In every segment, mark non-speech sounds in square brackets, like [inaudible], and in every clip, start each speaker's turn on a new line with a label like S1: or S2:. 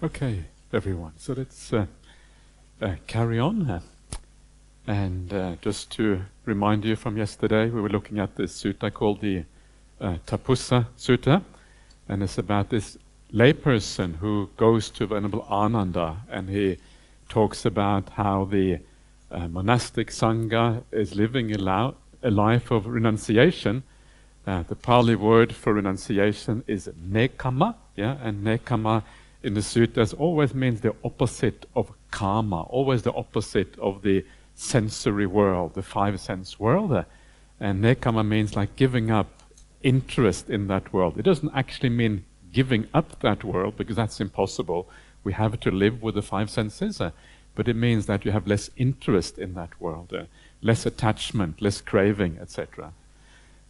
S1: Okay, everyone. So let's uh, uh, carry on. Uh, and uh, just to remind you from yesterday, we were looking at this sutta called the uh, Tapussa Sutta. And it's about this layperson who goes to Venerable Ananda and he talks about how the uh, monastic Sangha is living a, a life of renunciation. The Pali word for renunciation is nekkhamma, yeah, and nekkhamma in the sutras always means the opposite of kama, always the opposite of the sensory world, the five sense world. And nekkhamma means like giving up interest in that world. It doesn't actually mean giving up that world because that's impossible. We have to live with the five senses, uh, but it means that you have less interest in that world, uh, less attachment, less craving, etc.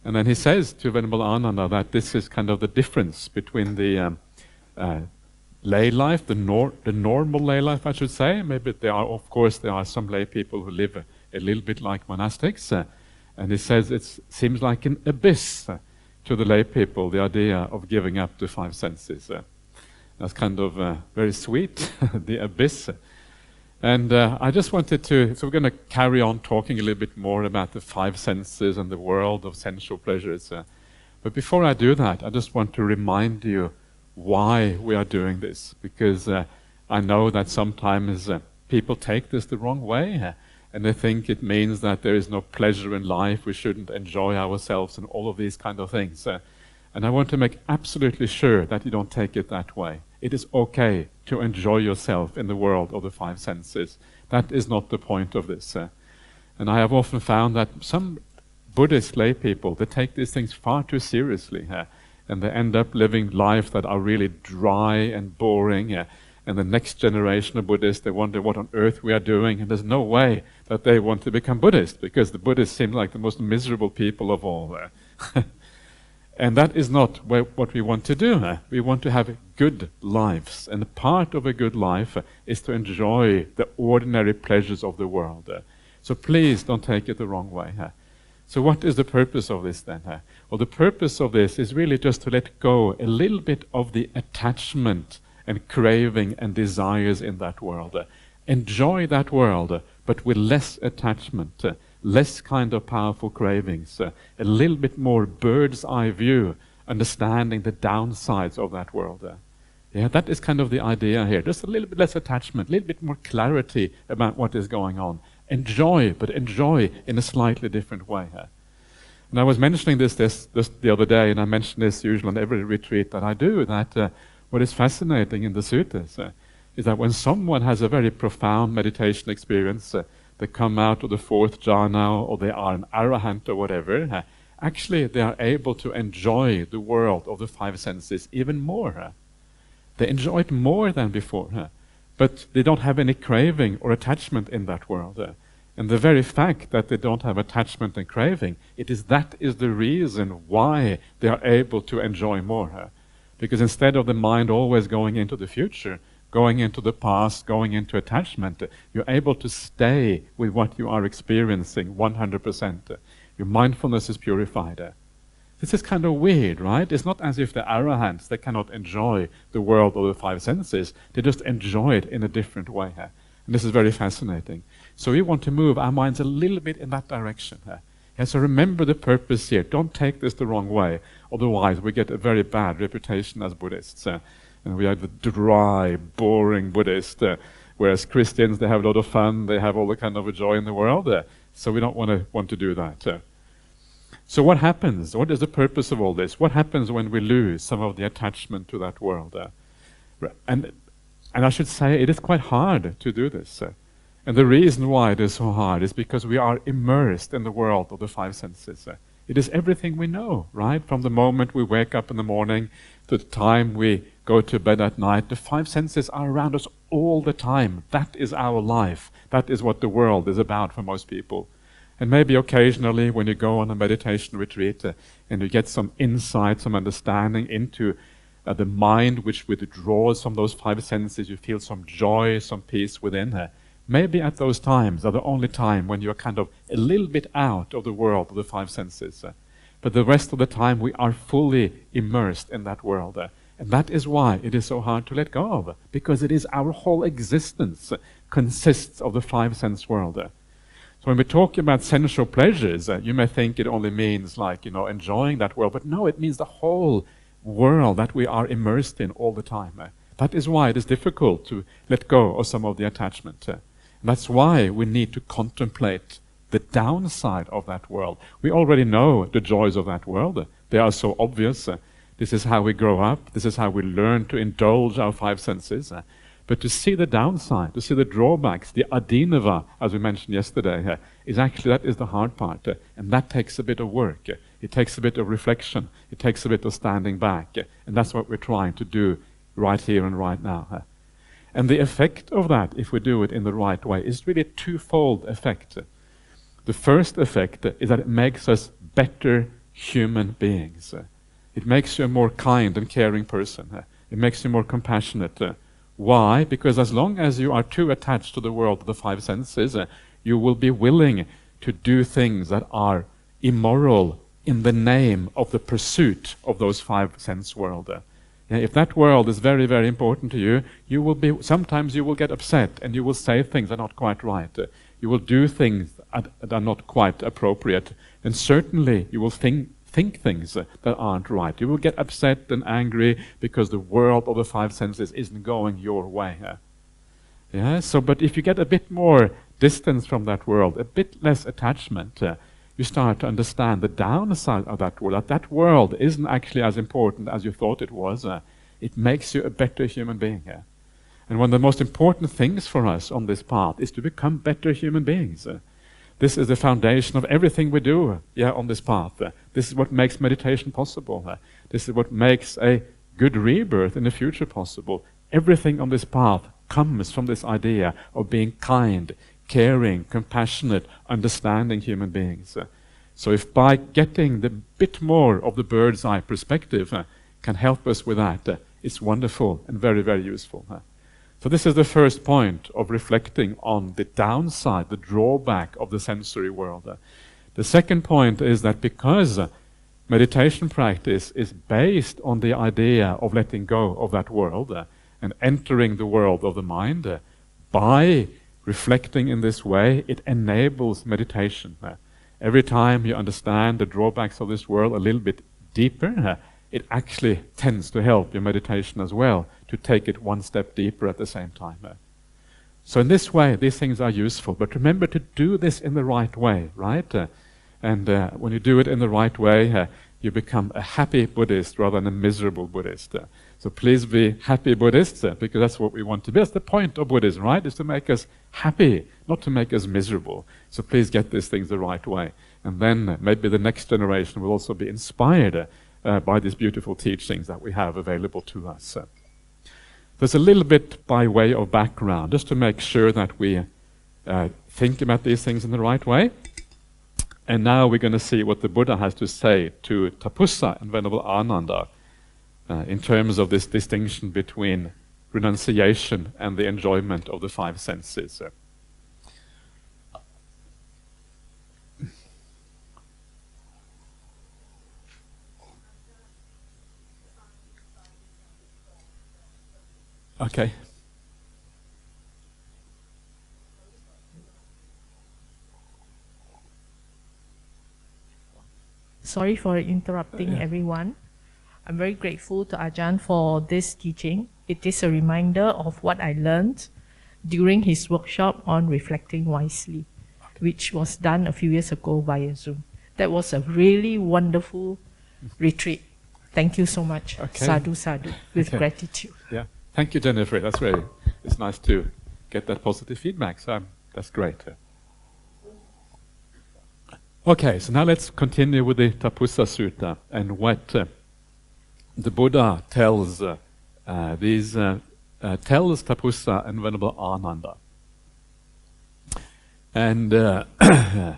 S1: And then he says to Venerable Ananda that this is kind of the difference between the um, uh, lay life, the, nor- the normal lay life, I should say. Maybe there are, of course, there are some lay people who live a, a little bit like monastics. Uh, and he says it seems like an abyss uh, to the lay people, the idea of giving up the five senses. Uh, that's kind of uh, very sweet, [laughs] the abyss. And uh, I just wanted to, so we're going to carry on talking a little bit more about the five senses and the world of sensual pleasures. Uh, but before I do that, I just want to remind you why we are doing this, because uh, I know that sometimes uh, people take this the wrong way, uh, and they think it means that there is no pleasure in life, we shouldn't enjoy ourselves, and all of these kind of things. Uh, and I want to make absolutely sure that you don't take it that way. It is okay to enjoy yourself in the world of the five senses. That is not the point of this. Uh, and I have often found that some Buddhist lay people, they take these things far too seriously. Uh, and they end up living lives that are really dry and boring. Uh, and the next generation of Buddhists, they wonder what on earth we are doing, and there's no way that they want to become Buddhist because the Buddhists seem like the most miserable people of all. Uh. [laughs] and that is not what we want to do. We want to have good lives, and part of a good life uh, is to enjoy the ordinary pleasures of the world. So please don't take it the wrong way. So, what is the purpose of this then? Well, the purpose of this is really just to let go a little bit of the attachment and craving and desires in that world. Enjoy that world, but with less attachment, less kind of powerful cravings, a little bit more bird's eye view, understanding the downsides of that world. Yeah, that is kind of the idea here. Just a little bit less attachment, a little bit more clarity about what is going on. Enjoy, but enjoy in a slightly different way. And I was mentioning this, this, this the other day, and I mention this usually on every retreat that I do, that uh, what is fascinating in the suttas uh, is that when someone has a very profound meditation experience, uh, they come out of the fourth jhana, or they are an arahant or whatever, actually they are able to enjoy the world of the five senses even more. They enjoy it more than before, but they don't have any craving or attachment in that world. And the very fact that they don't have attachment and craving, it is that is the reason why they are able to enjoy more. Because instead of the mind always going into the future, going into the past, going into attachment, you're able to stay with what you are experiencing 100%. Your mindfulness is purified. This is kind of weird, right? It's not as if the arahants, they cannot enjoy the world or the five senses. They just enjoy it in a different way. And this is very fascinating. So we want to move our minds a little bit in that direction. Yeah, so remember the purpose here. Don't take this the wrong way. Otherwise, we get a very bad reputation as Buddhists. Uh, and we are the dry, boring Buddhists. Uh, whereas Christians, they have a lot of fun. They have all the kind of joy in the world. Uh, so we don't want to want to do that. Uh. so what happens? What is the purpose of all this? What happens when we lose some of the attachment to that world? Uh? and and I should say it is quite hard to do this. Uh. And the reason why it is so hard is because we are immersed in the world of the five senses. It is everything we know, right? From the moment we wake up in the morning to the time we go to bed at night, the five senses are around us all the time. That is our life. That is what the world is about for most people. And maybe occasionally when you go on a meditation retreat uh, and you get some insight, some understanding into uh, the mind which withdraws from those five senses, you feel some joy, some peace within her. Maybe at those times are the only time when you're kind of a little bit out of the world of the five senses. Uh, but the rest of the time we are fully immersed in that world. Uh, And that is why it is so hard to let go of, because it is our whole existence consists of the five sense world. So when we talk about sensual pleasures, uh, you may think it only means like, you know, enjoying that world, but no, it means the whole world that we are immersed in all the time. Uh, that is why it is difficult to let go of some of the attachment. Uh, that's why we need to contemplate the downside of that world. We already know the joys of that world. They are so obvious. Uh, this is how we grow up. This is how we learn to indulge our five senses. But to see the downside, to see the drawbacks, the adinava, as we mentioned yesterday, uh, is actually that is the hard part, uh, and that takes a bit of work. Uh, it takes a bit of reflection. It takes a bit of standing back, and that's what we're trying to do right here and right now. And the effect of that, if we do it in the right way, is really a twofold effect. The first effect is that it makes us better human beings. It makes you a more kind and caring person. It makes you more compassionate. Why? Because as long as you are too attached to the world of the five senses, uh, you will be willing to do things that are immoral in the name of the pursuit of those five sense world. Uh, if that world is very, very important to you, you will be sometimes you will get upset and you will say things that are not quite right. Uh, you will do things that are not quite appropriate. And certainly you will think, think things that aren't right. You will get upset and angry because the world of the five senses isn't going your way. Yeah, so, but if you get a bit more distance from that world, a bit less attachment, uh, you start to understand the downside of that world. That that world isn't actually as important as you thought it was. Uh, it makes you a better human being. Uh. And one of the most important things for us on this path is to become better human beings. Uh. This is the foundation of everything we do yeah, on this path. This is what makes meditation possible. This is what makes a good rebirth in the future possible. Everything on this path comes from this idea of being kind, caring, compassionate, understanding human beings. So if by getting the bit more of the bird's eye perspective uh, can help us with that, uh, it's wonderful and very, very useful. So this is the first point of reflecting on the downside, the drawback of the sensory world. The second point is that because meditation practice is based on the idea of letting go of that world and entering the world of the mind, by reflecting in this way, it enables meditation. Every time you understand the drawbacks of this world a little bit deeper, it actually tends to help your meditation as well to take it one step deeper at the same time. So in this way, these things are useful. But remember to do this in the right way, right? Uh, and uh, when you do it in the right way, uh, you become a happy Buddhist rather than a miserable Buddhist. Uh. so please be happy Buddhists, uh, because that's what we want to be. That's the point of Buddhism, right? Is to make us happy, not to make us miserable. So please get these things the right way. And then uh, maybe the next generation will also be inspired by these beautiful teachings that we have available to us. There's a little bit by way of background, just to make sure that we uh, think about these things in the right way. And now we're going to see what the Buddha has to say to Tapussa and Venerable Ananda uh, in terms of this distinction between renunciation and the enjoyment of the five senses. Okay.
S2: Sorry for interrupting uh, yeah. everyone. I'm very grateful to Ajahn for this teaching. It is a reminder of what I learned during his workshop on reflecting wisely, which was done a few years ago via Zoom. That was a really wonderful retreat. Thank you so much. Okay. Sadhu, sadhu, with okay. gratitude.
S1: Thank you, Jennifer. That's really it's nice to get that positive feedback. So um, that's great. Okay, so now let's continue with the Tapussa Sutta and what uh, the Buddha tells uh, uh, these uh, uh, tells Tapussa and Venerable Ananda. And uh, [clears throat]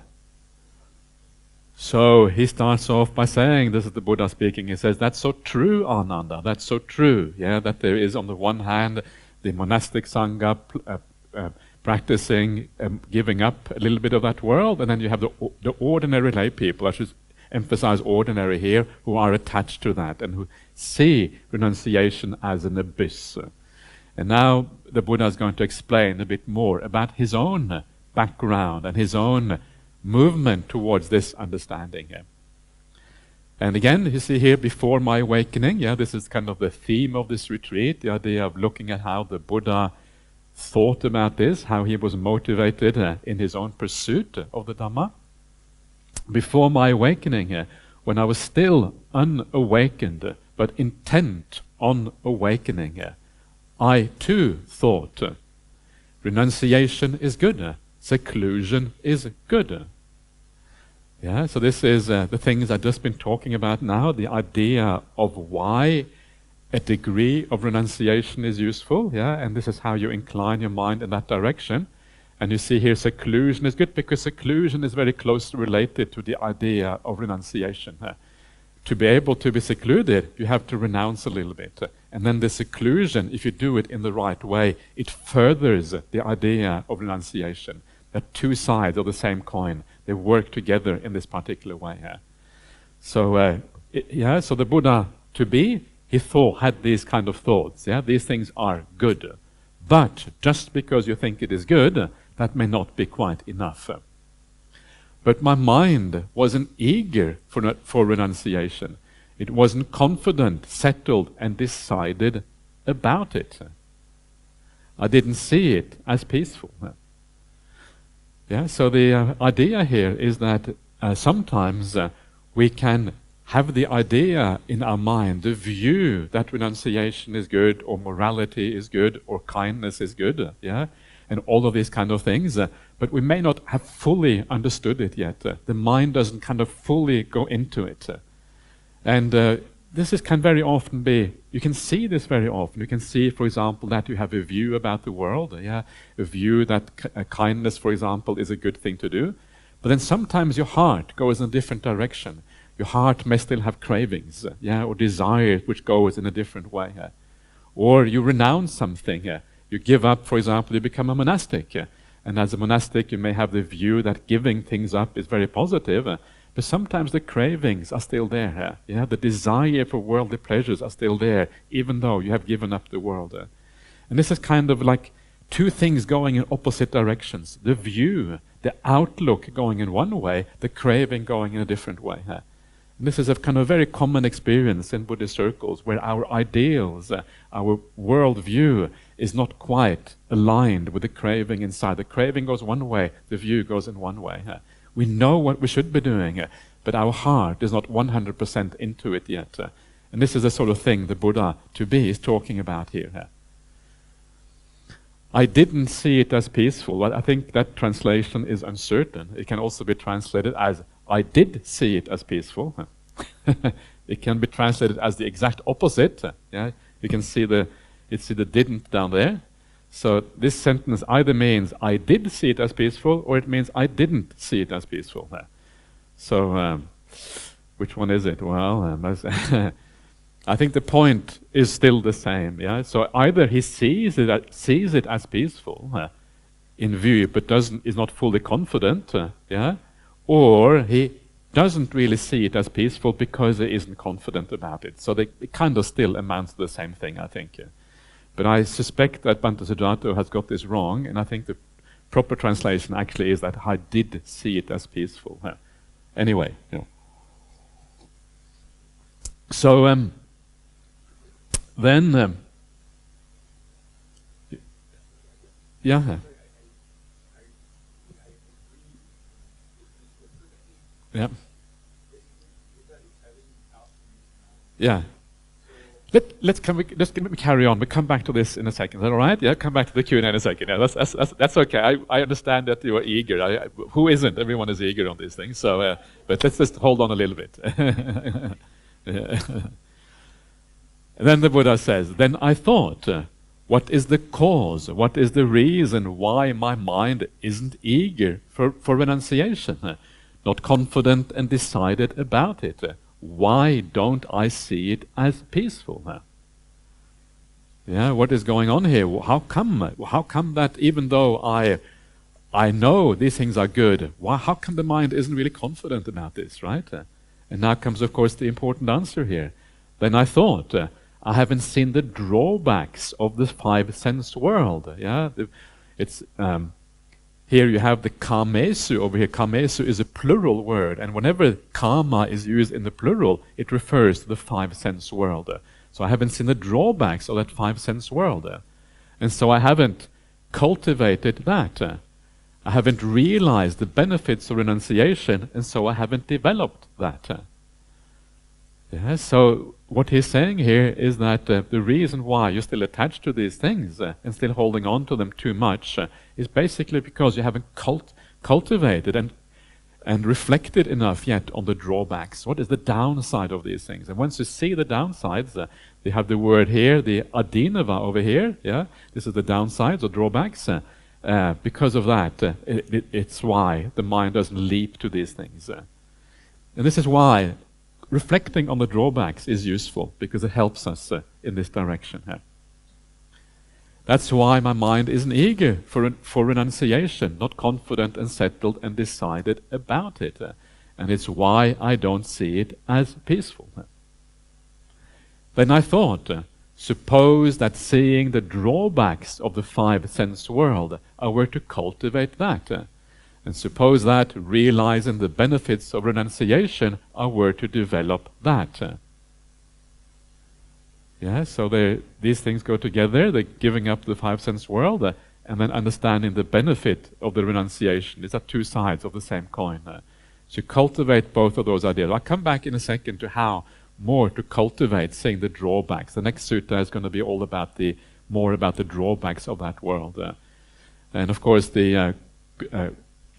S1: So he starts off by saying, this is the Buddha speaking, he says, that's so true, Ananda, that's so true. Yeah, that there is on the one hand the monastic sangha uh, uh, practicing, um, giving up a little bit of that world, and then you have the, the ordinary lay people, I should emphasize ordinary here, who are attached to that and who see renunciation as an abyss. And now the Buddha is going to explain a bit more about his own background and his own movement towards this understanding. And again, you see here, before my awakening, yeah, this is kind of the theme of this retreat, the idea of looking at how the Buddha thought about this, how he was motivated uh, in his own pursuit of the Dhamma. Before my awakening, uh, when I was still unawakened, but intent on awakening, I too thought uh, renunciation is good, uh, seclusion is good. Yeah, so this is the things I've just been talking about now, the idea of why a degree of renunciation is useful, yeah, and this is how you incline your mind in that direction. And you see here seclusion is good because seclusion is very closely related to the idea of renunciation. Uh, to be able to be secluded, you have to renounce a little bit. Uh, and then the seclusion, if you do it in the right way, it furthers the idea of renunciation. They're two sides of the same coin. They work together in this particular way. So, uh, it, yeah, so the Buddha to be he thought, had these kind of thoughts. Yeah, these things are good. But just because you think it is good, that may not be quite enough. But my mind wasn't eager for, for renunciation. It wasn't confident, settled, and decided about it. I didn't see it as peaceful. Yeah, so the uh, idea here is that uh, sometimes uh, we can have the idea in our mind, the view that renunciation is good, or morality is good, or kindness is good, yeah, and all of these kind of things. Uh, but we may not have fully understood it yet. Uh, the mind doesn't kind of fully go into it. Uh, and this is, can very often be, you can see this very often. You can see, for example, that you have a view about the world, yeah, a view that uh, kindness, for example, is a good thing to do. But then sometimes your heart goes in a different direction your heart may still have cravings, uh, yeah, or desires which goes in a different way. Uh, or you renounce something. Uh, you give up, for example, you become a monastic. Uh, and as a monastic, you may have the view that giving things up is very positive. But sometimes the cravings are still there. Uh, yeah, the desire for worldly pleasures are still there, even though you have given up the world. and this is kind of like two things going in opposite directions. The view, the outlook going in one way, the craving going in a different way. This is a kind of very common experience in Buddhist circles where our ideals, uh, our worldview is not quite aligned with the craving inside. The craving goes one way, the view goes in one way. Uh, we know what we should be doing, uh, but our heart is not 100% into it yet. Uh, and this is the sort of thing the Buddha to be is talking about here. Uh. I didn't see it as peaceful. Well, I think that translation is uncertain. It can also be translated as I did see it as peaceful. [laughs] it can be translated as the exact opposite. Yeah, you can see the see the didn't down there. So this sentence either means I did see it as peaceful, or it means I didn't see it as peaceful. So um, which one is it? Well, um, [laughs] I think the point is still the same. Yeah. So either he sees it sees it as peaceful uh, in view, but doesn't is not fully confident. Uh, yeah or he doesn't really see it as peaceful because he isn't confident about it. So they, it kind of still amounts to the same thing, I think. But I suspect that Bhante Sujato has got this wrong, and I think the proper translation actually is that I did see it as peaceful. Anyway, you know. So um, then, um, yeah. Yeah. Yeah. Let, let's, let's carry on. We'll come back to this in a second. Is that all right? Yeah, come back to the Q&A in a second. Yeah, that's, that's, that's, that's okay. I, I understand that you are eager. I, I, who isn't? Everyone is eager on these things. So, uh, but let's just hold on a little bit. [laughs] then the Buddha says, Then I thought, uh, what is the cause? What is the reason why my mind isn't eager for, for renunciation? not confident and decided about it. Why don't I see it as peaceful? now? Yeah, what is going on here? How come? How come that even though I, I know these things are good, why, how come the mind isn't really confident about this, right? And now comes, of course, the important answer here. Then I thought, uh, I haven't seen the drawbacks of this five sense world. Yeah, it's um, here you have the kamesu over here. Kamesu is a plural word, and whenever kama is used in the plural, it refers to the five sense world. So I haven't seen the drawbacks of that five sense world, and so I haven't cultivated that. I haven't realized the benefits of renunciation, and so I haven't developed that. Yeah, so what he's saying here is that uh, the reason why you're still attached to these things uh, and still holding on to them too much uh, is basically because you haven't cult- cultivated and and reflected enough yet on the drawbacks. What is the downside of these things? And once you see the downsides, uh, they have the word here, the adinava over here. Yeah, this is the downsides or drawbacks. Uh, uh, because of that, uh, it, it, it's why the mind doesn't leap to these things. Uh. and this is why reflecting on the drawbacks is useful because it helps us uh, in this direction. That's why my mind isn't eager for, for renunciation, not confident and settled and decided about it. And it's why I don't see it as peaceful. Then I thought, suppose that seeing the drawbacks of the five sense world, I were to cultivate that. And suppose that, realizing the benefits of renunciation, I were to develop that. Yeah, so these things go together, the giving up the five sense world, uh, and then understanding the benefit of the renunciation. These are two sides of the same coin. Uh, so cultivate both of those ideas. I'll come back in a second to how more to cultivate seeing the drawbacks. The next sutta is going to be all about the more about the drawbacks of that world. Uh, and of course, the uh, uh,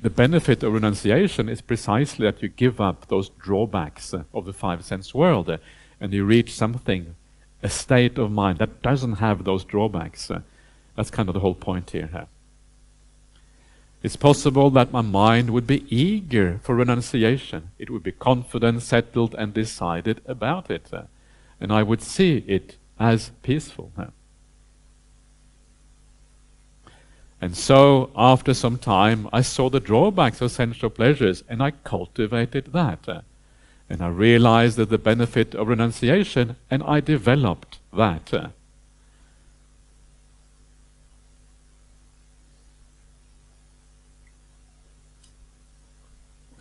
S1: the benefit of renunciation is precisely that you give up those drawbacks uh, of the five sense world and you reach something, a state of mind that doesn't have those drawbacks. Uh, that's kind of the whole point here. It's possible that my mind would be eager for renunciation. It would be confident, settled, and decided about it. and I would see it as peaceful. And so, after some time, I saw the drawbacks of sensual pleasures and I cultivated that. And I realized that the benefit of renunciation and I developed that.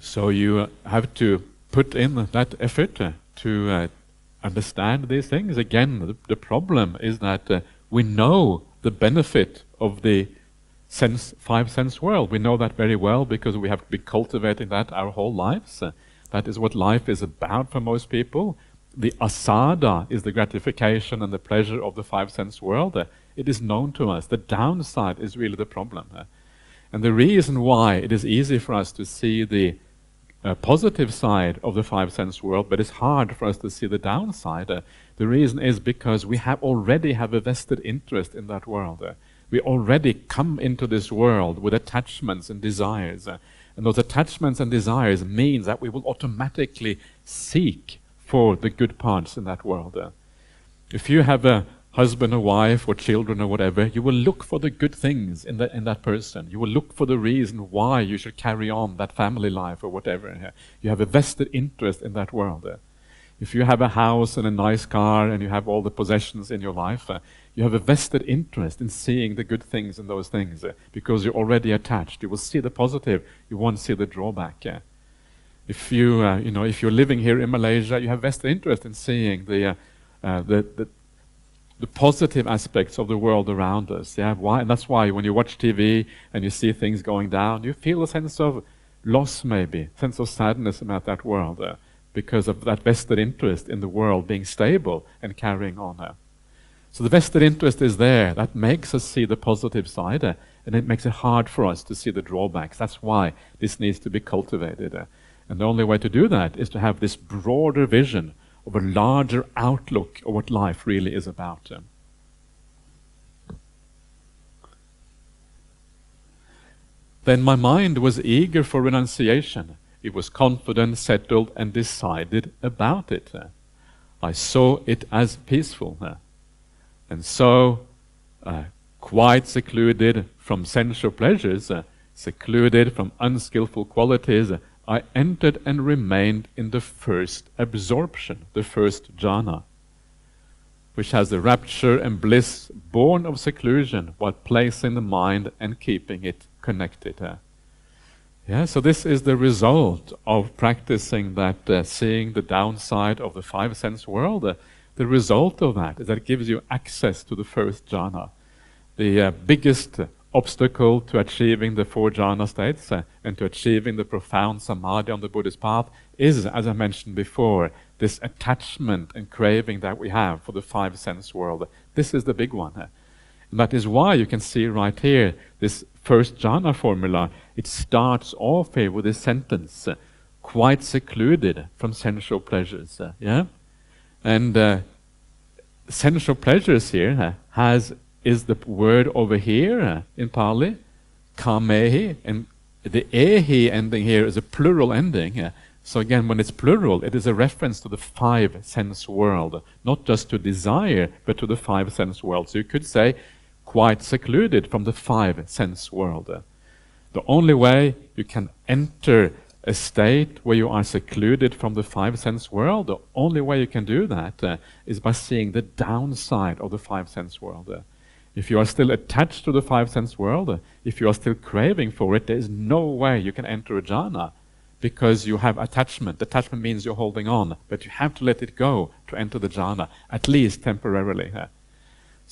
S1: So you have to put in that effort to uh, understand these things. Again, the, problem is that uh, we know the benefit of the sense, five sense world. We know that very well because we have been cultivating that our whole lives. That is what life is about for most people. The assada is the gratification and the pleasure of the five sense world. It is known to us. The downside is really the problem. And the reason why it is easy for us to see the uh, positive side of the five sense world, but it's hard for us to see the downside. Uh, the reason is because we have already have a vested interest in that world. Uh, we already come into this world with attachments and desires. Uh, and those attachments and desires means that we will automatically seek for the good parts in that world. Uh, if you have a husband or wife or children or whatever, you will look for the good things in, the, in that person. You will look for the reason why you should carry on that family life or whatever. You have a vested interest in that world. If you have a house and a nice car and you have all the possessions in your life, uh, you have a vested interest in seeing the good things in those things uh, because you're already attached. You will see the positive, you won't see the drawback. Uh. If you, uh, you know, if you're living here in Malaysia, you have vested interest in seeing the, uh, uh, the, the, the positive aspects of the world around us. Yeah, why? And that's why when you watch TV and you see things going down, you feel a sense of loss, maybe, sense of sadness about that world because of that vested interest in the world being stable and carrying on. Uh. So the vested interest is there. That makes us see the positive side, uh, and it makes it hard for us to see the drawbacks. That's why this needs to be cultivated. Uh. And the only way to do that is to have this broader vision of a larger outlook of what life really is about. Uh. Then my mind was eager for renunciation it was confident, settled, and decided about it. I saw it as peaceful. And so, uh, quite secluded from sensual pleasures, uh, secluded from unskillful qualities, I entered and remained in the first absorption, the first jhana, which has the rapture and bliss born of seclusion while placing the mind and keeping it connected. Yeah, so this is the result of practicing that, uh, seeing the downside of the five sense world. Uh, the result of that is that it gives you access to the first jhana. The uh, biggest obstacle to achieving the four jhana states uh, and to achieving the profound samadhi on the Buddhist path is, as I mentioned before, this attachment and craving that we have for the five sense world. This is the big one. Uh. And that is why you can see right here this first jhana formula. It starts off here with this sentence, uh, quite secluded from sensual pleasures. Uh, yeah, and uh, sensual pleasures here uh, has is the word over here uh, in Pali, kamehi, and the ehi ending here is a plural ending. Uh, so again, when it's plural, it is a reference to the five sense world, not just to desire, but to the five sense world. So you could say, quite secluded from the five sense world. Uh, the only way you can enter a state where you are secluded from the five sense world, the only way you can do that uh, is by seeing the downside of the five sense world. Uh, if you are still attached to the five sense world, if you are still craving for it, there is no way you can enter a jhana because you have attachment. Attachment means you're holding on, but you have to let it go to enter the jhana, at least temporarily.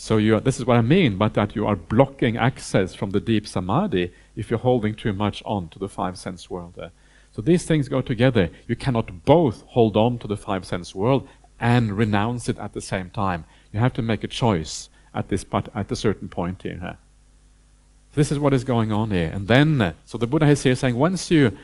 S1: So this is what I mean by that you are blocking access from the deep samadhi if you're holding too much on to the five sense world. there. So these things go together. You cannot both hold on to the five sense world and renounce it at the same time. You have to make a choice at this part, at a certain point here. Huh? This is what is going on here. And then, uh, so the Buddha is here saying, once you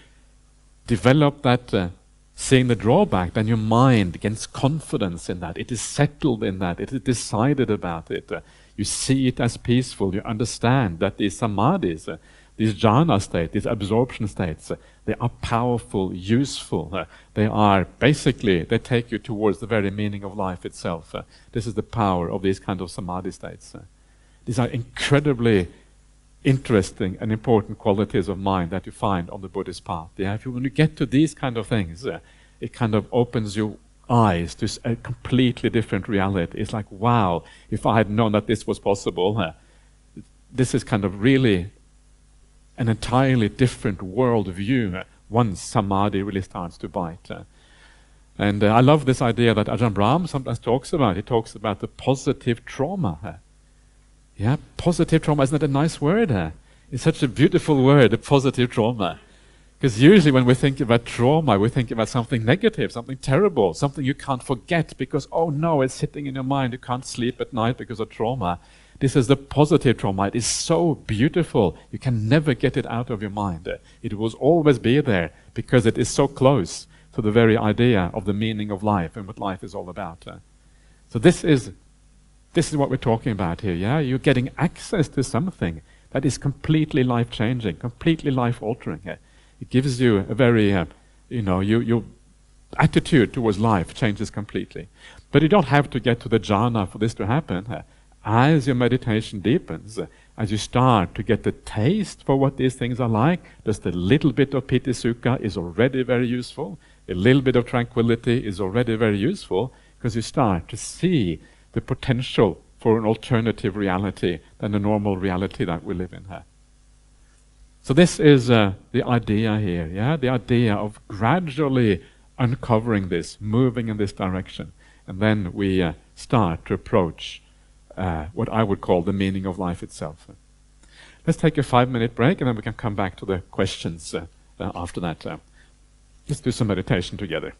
S1: develop that, uh, seeing the drawback, then your mind gains confidence in that. It is settled in that. It is decided about it. Uh, you see it as peaceful. You understand that these samadhis, uh, these jhana states, these absorption states, uh, they are powerful, useful. They are basically, they take you towards the very meaning of life itself. This is the power of these kind of samadhi states. These are incredibly interesting and important qualities of mind that you find on the Buddhist path. Yeah, if you, when you get to these kind of things, uh, it kind of opens your eyes to a completely different reality. It's like, wow, if I had known that this was possible, uh, this is kind of really an entirely different world view once samadhi really starts to bite. And uh, I love this idea that Ajahn Brahm sometimes talks about. He talks about the positive trauma. Yeah, positive trauma, isn't that a nice word? Eh? It's such a beautiful word, a positive trauma. Because usually when we think about trauma, we think about something negative, something terrible, something you can't forget because, oh no, it's sitting in your mind. You can't sleep at night because of trauma. This is the positive trauma. It is so beautiful. You can never get it out of your mind. It will always be there because it is so close to the very idea of the meaning of life and what life is all about. So this is this is what we're talking about here. Yeah, you're getting access to something that is completely life changing, completely life altering. It gives you a very, uh, you know, you, your attitude towards life changes completely. But you don't have to get to the jhana for this to happen as your meditation deepens, as you start to get the taste for what these things are like, just a little bit of piti sukha is already very useful. A little bit of tranquility is already very useful because you start to see the potential for an alternative reality than the normal reality that we live in here. So this is uh, the idea here, yeah, the idea of gradually uncovering this, moving in this direction, and then we uh, start to approach uh, what I would call the meaning of life itself. Let's take a five minute break and then we can come back to the questions uh, after that. Uh. let's do some meditation together.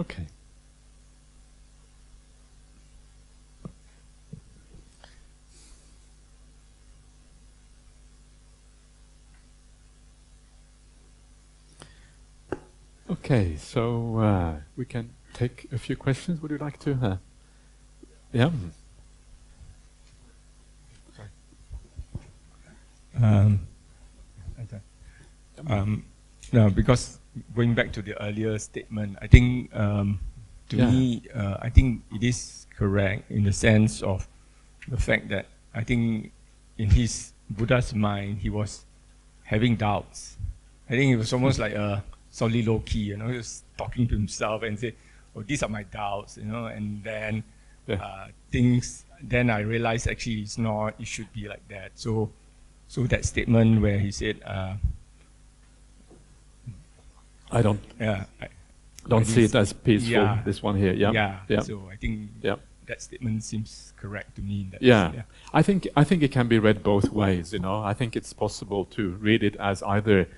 S1: Okay. Okay, so uh, we can take a few questions. Would you like to? Uh, yeah.
S3: Um, um, no, because going back to the earlier statement, I think um, to
S1: Yeah.
S3: me, uh, I think it is correct in the sense of the fact that I think in his Buddha's mind, he was having doubts. I think it was almost like a soliloquy, you know, he was talking to himself and say, "Oh, these are my doubts," you know, and then
S1: Yeah.
S3: uh, things. Then I realized actually it's not. It should be like that. So, so that statement where he said, uh,
S1: I don't
S3: "Yeah, I,
S1: don't
S3: I
S1: see it as peaceful.
S3: Yeah.
S1: This one here. Yeah.
S3: yeah,
S1: Yeah.
S3: So I think
S1: Yeah.
S3: that statement seems correct to me.
S1: Yeah.
S3: yeah.
S1: I think I think it can be read both ways. You know, I think it's possible to read it as either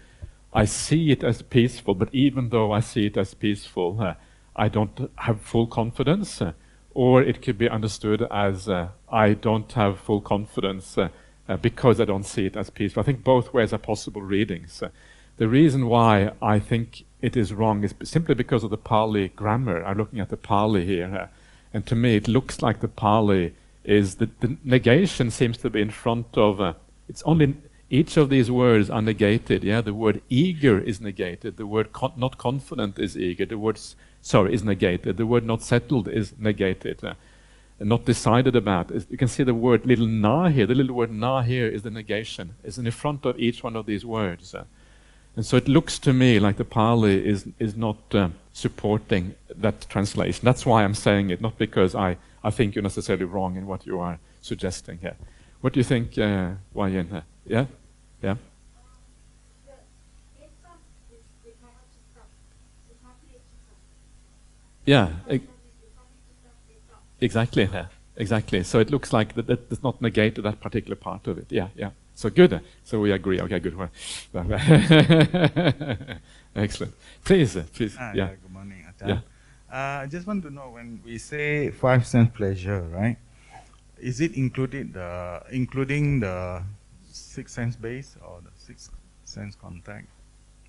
S1: I see it as peaceful, but even though I see it as peaceful, uh, I don't have full confidence. uh, or it could be understood as uh, I don't have full confidence uh, uh, because I don't see it as peaceful. I think both ways are possible readings. The reason why I think it is wrong is simply because of the Pali grammar. I'm looking at the Pali here, uh, and to me it looks like the Pali is the, the negation seems to be in front of. Uh, it's only each of these words are negated. Yeah, the word eager is negated. The word con- not confident is eager. The word sorry is negated. The word not settled is negated. Uh, not decided about. You can see the word little na here. The little word na here is the negation. It's in the front of each one of these words. Uh, and so it looks to me like the Pali is, is not um, supporting that translation. That's why I'm saying it, not because I, I think you're necessarily wrong in what you are suggesting here. What do you think, uh? Uh, yeah? Yeah? Yeah, exactly. Yeah, exactly. So it looks like that, that does not negate that particular part of it. Yeah, yeah. So good. So we agree. Okay, good. [laughs] Excellent. Please, uh, please.
S4: Ah,
S1: yeah.
S4: Good morning,
S1: Yeah.
S4: Uh, I just want to know when we say five sense pleasure, right? Is it included the including the six sense base or the six sense contact?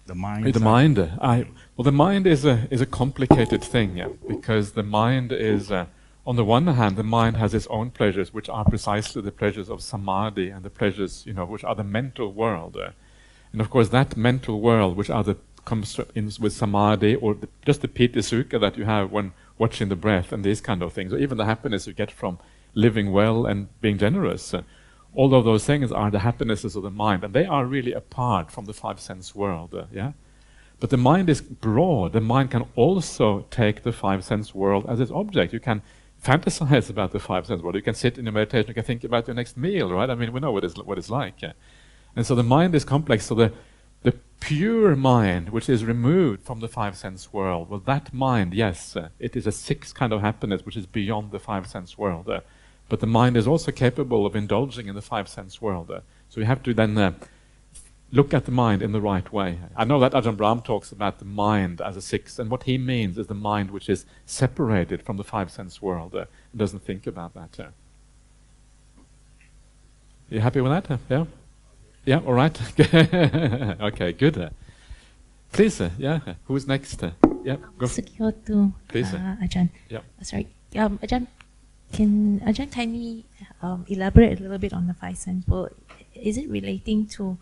S4: The mind.
S1: The mind. uh, I well, the mind is a is a complicated thing, yeah, because the mind is, uh, on the one hand, the mind has its own pleasures, which are precisely the pleasures of samadhi and the pleasures, you know, which are the mental world, and of course that mental world, which are the comes in with samadhi or the, just the piti sukha that you have when watching the breath and these kind of things, or even the happiness you get from living well and being generous. All of those things are the happinesses of the mind, and they are really apart from the five sense world. yeah, but the mind is broad. The mind can also take the five sense world as its object. You can fantasize about the five sense world. You can sit in your meditation. You can think about your next meal, right? I mean, we know what it's, what it's like. And so the mind is complex. So the the pure mind, which is removed from the five sense world, well, that mind, yes, uh, it is a sixth kind of happiness which is beyond the five sense world. uh, but the mind is also capable of indulging in the five sense world. uh, so you have to then uh, look at the mind in the right way. I know that Ajahn Brahm talks about the mind as a sixth, and what he means is the mind which is separated from the five sense world uh, and doesn't think about that. Uh. You happy with that? uh, Yeah? Yeah, all right. [laughs] okay, good. uh. Please, uh, yeah, uh, who's next? uh? Yeah, go. Please,
S5: uh, Ajahn.
S1: Yeah.
S5: Sorry. Um, Ajahn, can Ajahn kindly um, elaborate a little bit on the five sense world? Is it relating to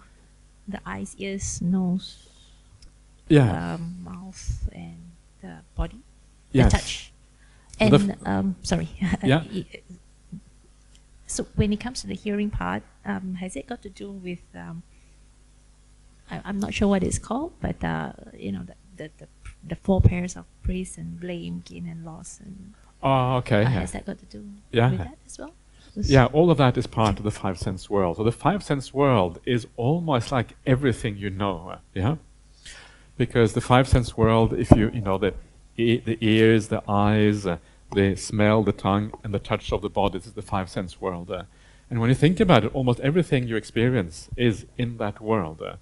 S5: the eyes, ears, nose,
S1: Yeah,
S5: um, mouth, and the body?
S1: yes.
S5: The touch.
S1: The
S5: And,
S1: f-
S5: um, sorry. [laughs]
S1: Yeah.
S5: so when it comes to the hearing part, um, has it got to do with, um, I, I'm not sure what it's called, but, uh, you know, the, the, the, the four pairs of praise and blame, gain and loss, and
S1: Oh, okay.
S5: uh,
S1: yeah.
S5: has that got to do
S1: Yeah.
S5: with that as well?
S1: Yeah, all of that is part of the five sense world. So the five sense world is almost like everything you know. Yeah, because the five sense world, if you you know the e- the ears, the eyes, uh, the smell, the tongue, and the touch of the body this is the five sense world. uh. and when you think about it, almost everything you experience is in that world. uh.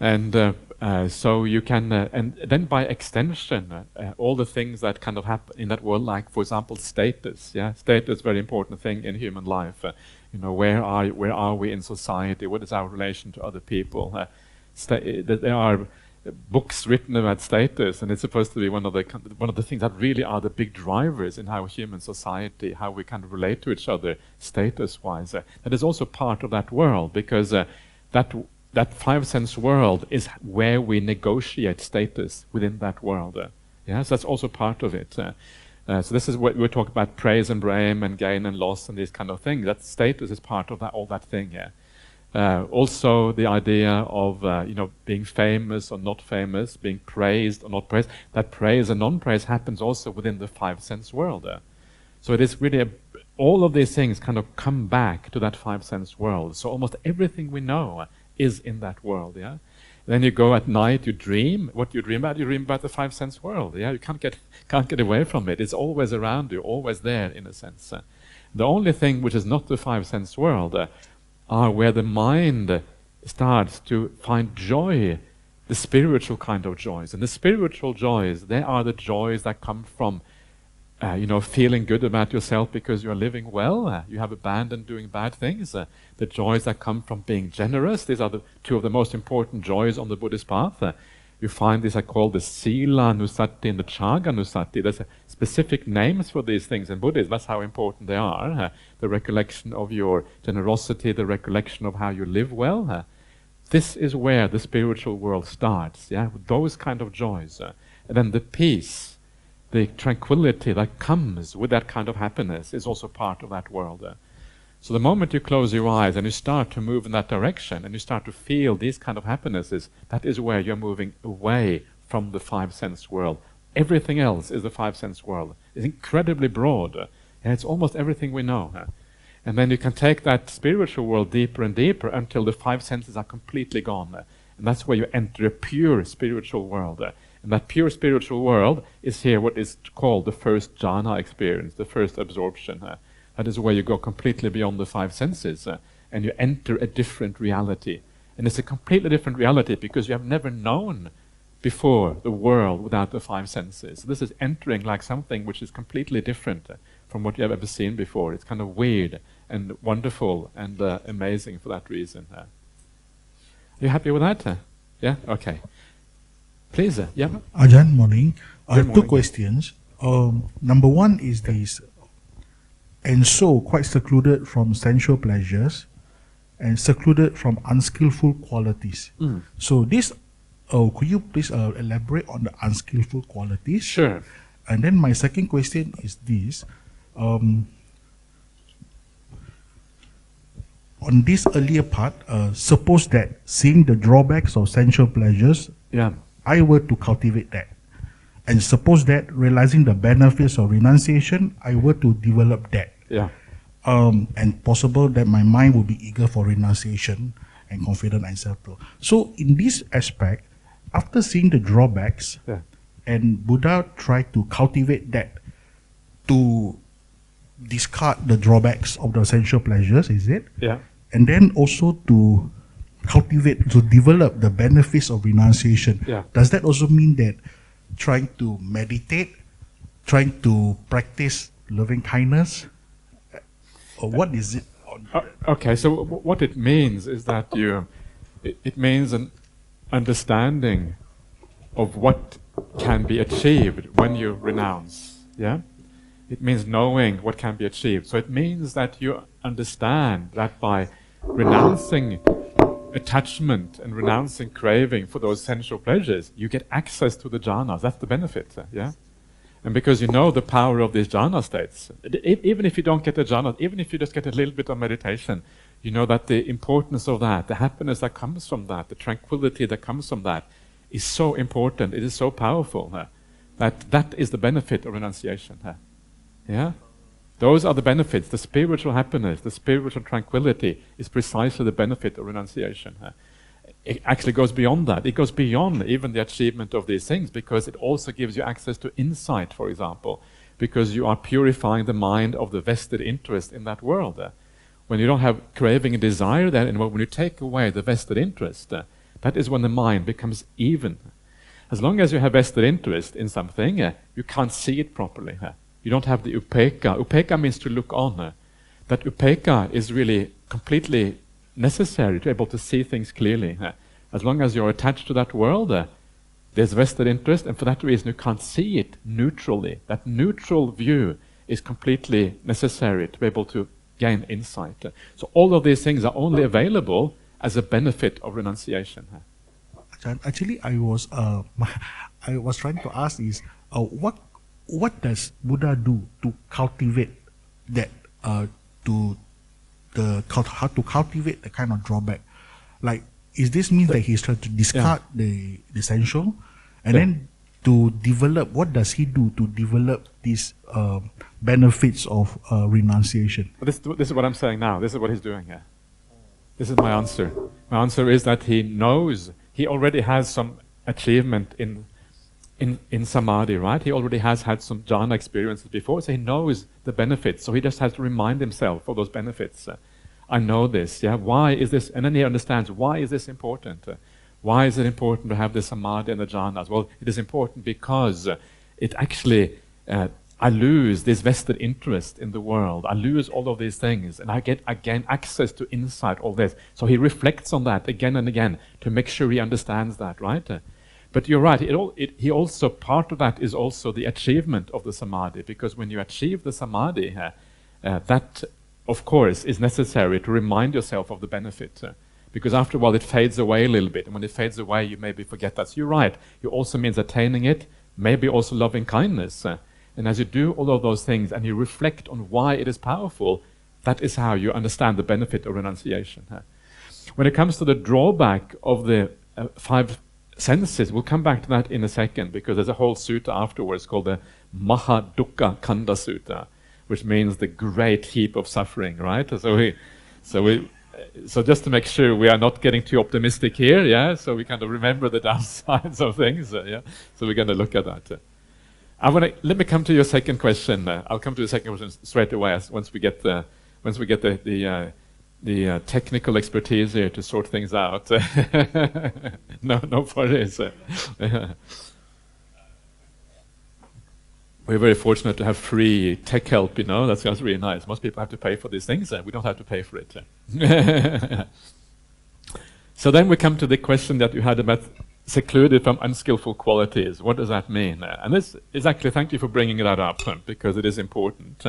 S1: And uh, uh, so you can, uh, and then by extension, uh, uh, all the things that kind of happen in that world, like for example, status. Yeah, status is very important thing in human life. Uh, you know, where are where are we in society? What is our relation to other people? Sta- there are books written about status, and it's supposed to be one of the one of the things that really are the big drivers in how human society, how we kind of relate to each other, status-wise. That is also part of that world because that that five sense world is where we negotiate status within that world. Uh, yes, that's also part of it. Uh, uh, so this is what we talk about praise and blame and gain and loss and these kind of things. That status is part of that all that thing. Yeah. Uh, also, the idea of uh, you know being famous or not famous, being praised or not praised. That praise and non-praise happens also within the five sense world. Uh. So it is really a, all of these things kind of come back to that five sense world. So almost everything we know is in that world. Yeah. Then you go at night, you dream. What you dream about? You dream about the five sense world. Yeah. You can't get can't get away from it. It's always around you, always there in a sense. The only thing which is not the five sense world uh, are where the mind starts to find joy, the spiritual kind of joys. And the spiritual joys, they are the joys that come from, uh, you know, feeling good about yourself because you're living well. Uh, you have abandoned doing bad things. Uh, the joys that come from being generous. These are the two of the most important joys on the Buddhist path. Uh, you find these are called the Sila Nusati and the Chaga Nusati. There's specific names for these things in Buddhism. That's how important they are. Uh, the recollection of your generosity, the recollection of how you live well. Uh, this is where the spiritual world starts. Yeah, those kind of joys, uh, and then the peace, the tranquility that comes with that kind of happiness is also part of that world. Uh. So the moment you close your eyes and you start to move in that direction and you start to feel these kind of happinesses, that is where you're moving away from the five sense world. Everything else is the five sense world. It's incredibly broad. Uh, and it's almost everything we know. Uh. And then you can take that spiritual world deeper and deeper until the five senses are completely gone. Uh, and that's where you enter a pure spiritual world. And that pure spiritual world is here what is called the first jhana experience, the first absorption. That is where you go completely beyond the five senses uh, and you enter a different reality. And it's a completely different reality because you have never known before the world without the five senses. This is entering like something which is completely different uh, from what you have ever seen before. It's kind of weird and wonderful and uh, amazing for that reason. Uh. Are you happy with that? Uh? Yeah? Okay. Please, uh, yeah.
S6: Ajahn, morning. I have two questions. Um, number one is this, and so quite secluded from sensual pleasures, and secluded from unskillful qualities.
S1: Mm.
S6: So this, uh, could you please uh, elaborate on the unskillful qualities?
S1: Sure.
S6: And then my second question is this. Um, on this earlier part, uh, suppose that seeing the drawbacks of sensual pleasures,
S1: Yeah.
S6: I were to cultivate that. And suppose that realizing the benefits of renunciation, I were to develop that.
S1: Yeah.
S6: Um, and possible that my mind will be eager for renunciation and confident and settled. So in this aspect, after seeing the drawbacks,
S1: Yeah.
S6: and Buddha tried to cultivate that to discard the drawbacks of the sensual pleasures, is it?
S1: Yeah.
S6: And then also to cultivate, to develop the benefits of renunciation.
S1: Yeah.
S6: Does that also mean that trying to meditate, trying to practice loving kindness, or what is it? on-
S1: Uh, okay, so w- what it means is that you, it, it means an understanding of what can be achieved when you renounce. Yeah, it means knowing what can be achieved. So it means that you understand that by renouncing attachment and renouncing craving for those sensual pleasures, you get access to the jhanas. That's the benefit. uh, Yeah. And because you know the power of these jhana states, even if you don't get the jhana, even if you just get a little bit of meditation, you know that the importance of that, the happiness that comes from that, the tranquility that comes from that, is so important. It is so powerful uh, that that is the benefit of renunciation. uh. Yeah, those are the benefits. The spiritual happiness, the spiritual tranquility, is precisely the benefit of renunciation. It actually goes beyond that. It goes beyond even the achievement of these things because it also gives you access to insight, for example, because you are purifying the mind of the vested interest in that world. When you don't have craving and desire there, and when you take away the vested interest, that is when the mind becomes even. As long as you have vested interest in something, you can't see it properly. You don't have the upekkha. Upeka means to look on. That upekkha is really completely necessary to be able to see things clearly. As long as you're attached to that world, there's vested interest, and for that reason you can't see it neutrally. That neutral view is completely necessary to be able to gain insight. So all of these things are only available as a benefit of renunciation.
S6: Actually, I was uh, [laughs] I was trying to ask is uh, what what does Buddha do to cultivate that uh, to the how to cultivate the kind of drawback? Like, is this mean that he's trying to discard the the essential, and
S1: Yeah.
S6: then to develop? What does he do to develop these um, benefits of uh, renunciation?
S1: This, this is what I'm saying now. This is what he's doing here. This is my answer. My answer is that he knows he already has some achievement in, in, in samadhi, right? He already has had some jhana experiences before, so he knows the benefits. So he just has to remind himself of those benefits. Uh, I know this. Yeah, why is this? And then he understands why is this important. Uh, why is it important to have the samadhi and the jhanas? Well, it is important because uh, it actually uh, I lose this vested interest in the world. I lose all of these things, and I get again access to insight. All this. So he reflects on that again and again to make sure he understands that, right? But you're right. It all, it, he also part of that is also the achievement of the samadhi, because when you achieve the samadhi, uh, uh, that of course is necessary to remind yourself of the benefit. uh, because after a while it fades away a little bit, and when it fades away, you maybe forget that. So you're right. It also means attaining it, maybe also loving kindness. uh, and as you do all of those things and you reflect on why it is powerful, that is how you understand the benefit of renunciation. When it comes to the drawback of the uh, five senses, we'll come back to that in a second because there's a whole sutta afterwards called the Maha Dukkhakkhandha Sutta, which means the great heap of suffering, right? So we, so we, so just to make sure we are not getting too optimistic here, yeah. So we kind of remember the [laughs] downsides of things, uh, yeah. So we're going to look at that. uh. I want to let me come to your second question. Uh, I'll come to the second question straight away once we get the once we get the the, uh, the uh, technical expertise here to sort things out. [laughs] no, no worries. [laughs] We're very fortunate to have free tech help. You know, that's, that's really nice. Most people have to pay for these things, and we don't have to pay for it. [laughs] so then we come to the question that you had about secluded from unskillful qualities. What does that mean? And this is actually, thank you for bringing that up because it is important.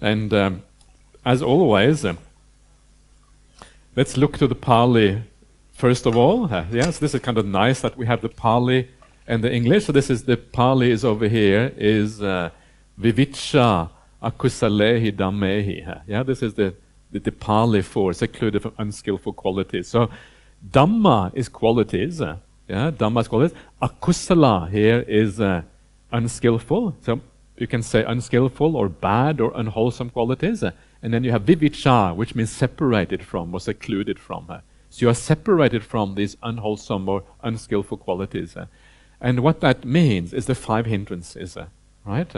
S1: And um, as always, let's look to the Pali first of all. Uh, yes, this is kind of nice that we have the Pali and the English. So this is the Pali is over here is uh, akusalehi dhammehi. Uh, yeah, this is the, the, the Pali for secluded from unskillful qualities. So Dhamma is qualities. Uh, yeah, Dhamma is qualities. Akusala here is uh, unskillful. So you can say unskillful or bad or unwholesome qualities. And then you have vivicha, which means separated from or secluded from. Uh, so you are separated from these unwholesome or unskillful qualities. Uh, and what that means is the five hindrances, uh, right?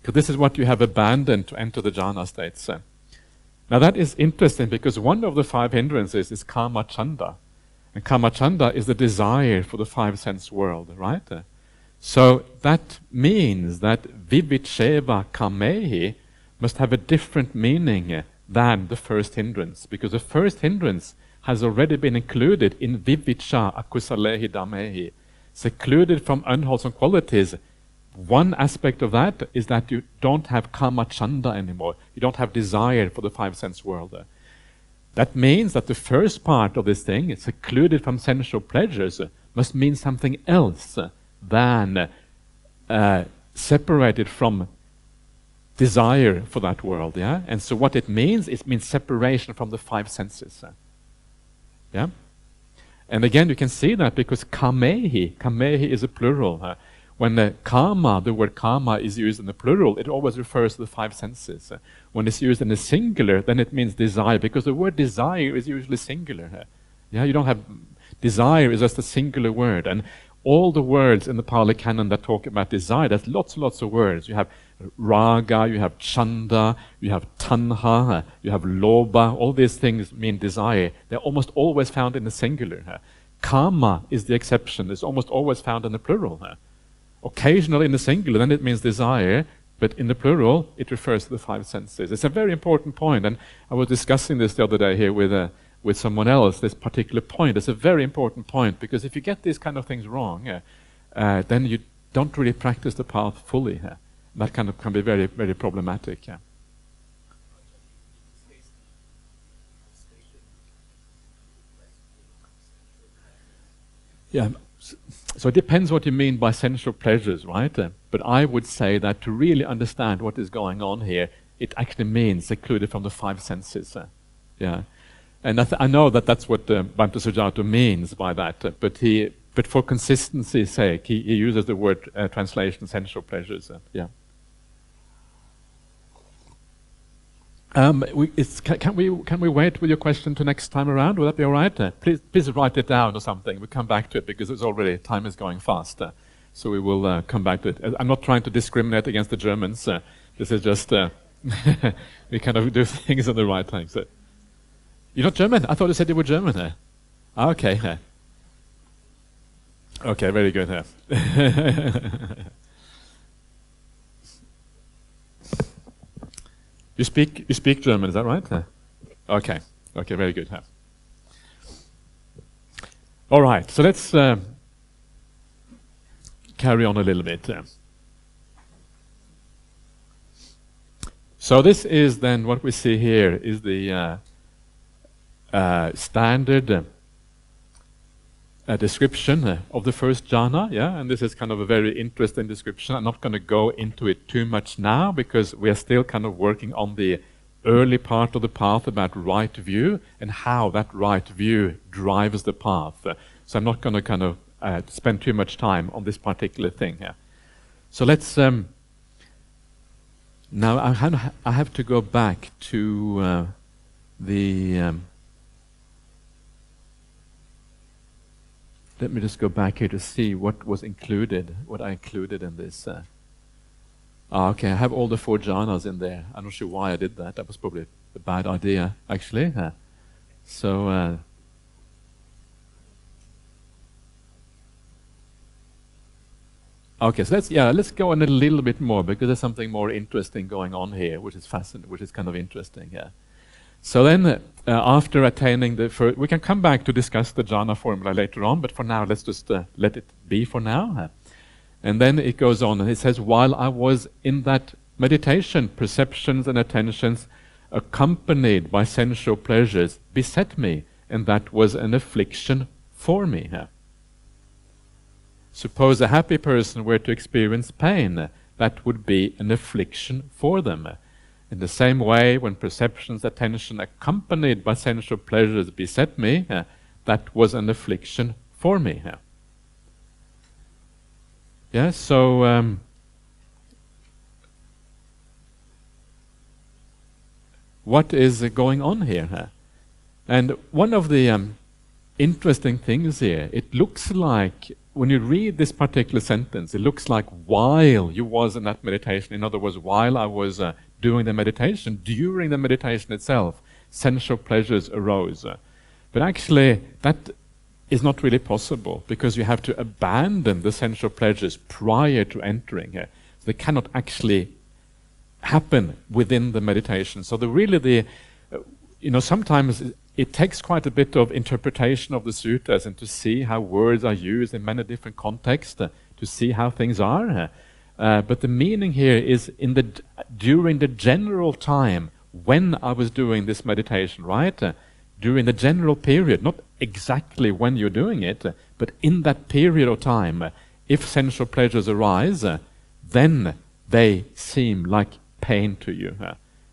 S1: Because this is what you have abandoned to enter the jhana states. uh. Now that is interesting because one of the five hindrances is kama chanda. And kama chanda is the desire for the five sense world, right? So that means that vivicceva kamehi must have a different meaning than the first hindrance, because the first hindrance has already been included in vivicha akusalehi dhammehi, secluded from unwholesome qualities. One aspect of that is that you don't have kama chanda anymore. You don't have desire for the five sense world. That means that the first part of this thing, secluded from sensual pleasures, must mean something else than uh, separated from desire for that world. Yeah, and so what it means, it means separation from the five senses. uh. Yeah, and again you can see that because kamehi, kamehi is a plural. uh. When the kama, the word kama is used in the plural, it always refers to the five senses. uh. When it's used in the singular, then it means desire, because the word desire is usually singular. Yeah, you don't have desire is just a singular word, and all the words in the Pali Canon that talk about desire, there's lots and lots of words. You have raga, you have chanda, you have tanha, uh, you have lobha. All these things mean desire. They're almost always found in the singular. uh. Kama is the exception. It's almost always found in the plural. Occasionally in the singular, then it means desire, but in the plural, it refers to the five senses. It's a very important point, and I was discussing this the other day here with, uh, with someone else, this particular point. It's a very important point, because if you get these kind of things wrong, uh, uh, then you don't really practice the path fully. That kind of can be very, very problematic. Yeah. Yeah, so it depends what you mean by sensual pleasures, right? Uh, but I would say that to really understand what is going on here, it actually means secluded from the five senses. Uh, yeah, and I, th- I, know that that's what uh, Bhante Sujato means by that. Uh, but he, but for consistency's sake, he, he uses the word uh, translation sensual pleasures. Uh, yeah. Um, we, can, can, we can we wait with your question to next time around? Would that be all right? Uh, please please write it down or something. We'll come back to it because it's already time is going faster. So we will uh, come back to it. I'm not trying to discriminate against the Germans. Uh, this is just uh, [laughs] we kind of do things at the right time. So, you're not German? I thought you said you were German. Eh? Okay. Okay, very good. [laughs] You speak you speak German, is that right? Okay. Okay, very good. All right, so let's uh, carry on a little bit. So this is then what we see here is the uh, uh, standard a description uh, of the first jhana, yeah, and this is kind of a very interesting description. I'm not going to go into it too much now because we are still kind of working on the early part of the path about right view and how that right view drives the path. So I'm not going to kind of uh, spend too much time on this particular thing here. So let's. Um, now I have, I have to go back to uh, the. Um, let me just go back here to see what was included, what I included in this. Uh, ah, okay, I have all the four jhanas in there. I'm not sure why I did that. That was probably a bad idea, actually. Uh, so, uh, okay, so let's yeah, let's go on a little bit more because there's something more interesting going on here, which is fascinating, which is kind of interesting. Yeah. So then, uh, after attaining the first, we can come back to discuss the jhana formula later on, but for now, let's just uh, let it be for now. And then it goes on, and it says, While I was in that meditation, perceptions and attentions accompanied by sensual pleasures beset me, and that was an affliction for me. Suppose a happy person were to experience pain, that would be an affliction for them. In the same way, when perceptions, attention, accompanied by sensual pleasures beset me, uh, that was an affliction for me. Uh. Yeah, so um, what is going on here? Uh? And one of the um, interesting things here, it looks like when you read this particular sentence, it looks like while you was in that meditation, in other words, while I was uh, doing the meditation, during the meditation itself, sensual pleasures arose. But actually, that is not really possible because you have to abandon the sensual pleasures prior to entering. So they cannot actually happen within the meditation. So the really the, uh, you know, sometimes it takes quite a bit of interpretation of the sutras and to see how words are used in many different contexts, uh, to see how things are. Uh, but the meaning here is in the during the general time when I was doing this meditation, right? Uh, during the general period, not exactly when you're doing it, uh, but in that period of time, uh, if sensual pleasures arise, then they seem like pain to you.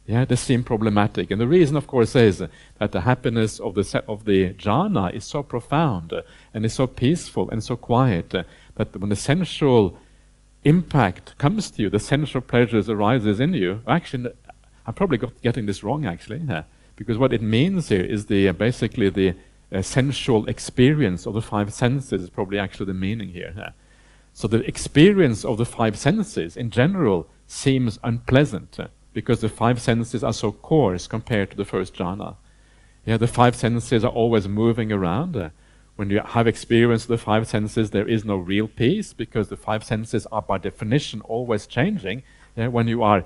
S1: yeah, they seem problematic, and the reason, of course, is that the happiness of the of the jhana is so profound and is so peaceful and so quiet that when the sensual impact comes to you, the sensual pleasures arises in you. Actually, I'm probably getting this wrong, actually, yeah. because what it means here is the uh, basically the uh, sensual experience of the five senses is probably actually the meaning here. Yeah. So the experience of the five senses in general seems unpleasant uh, because the five senses are so coarse compared to the first jhana. Yeah, the five senses are always moving around. Uh, when you have experienced the five senses, there is no real peace because the five senses are by definition always changing. Yeah, when you are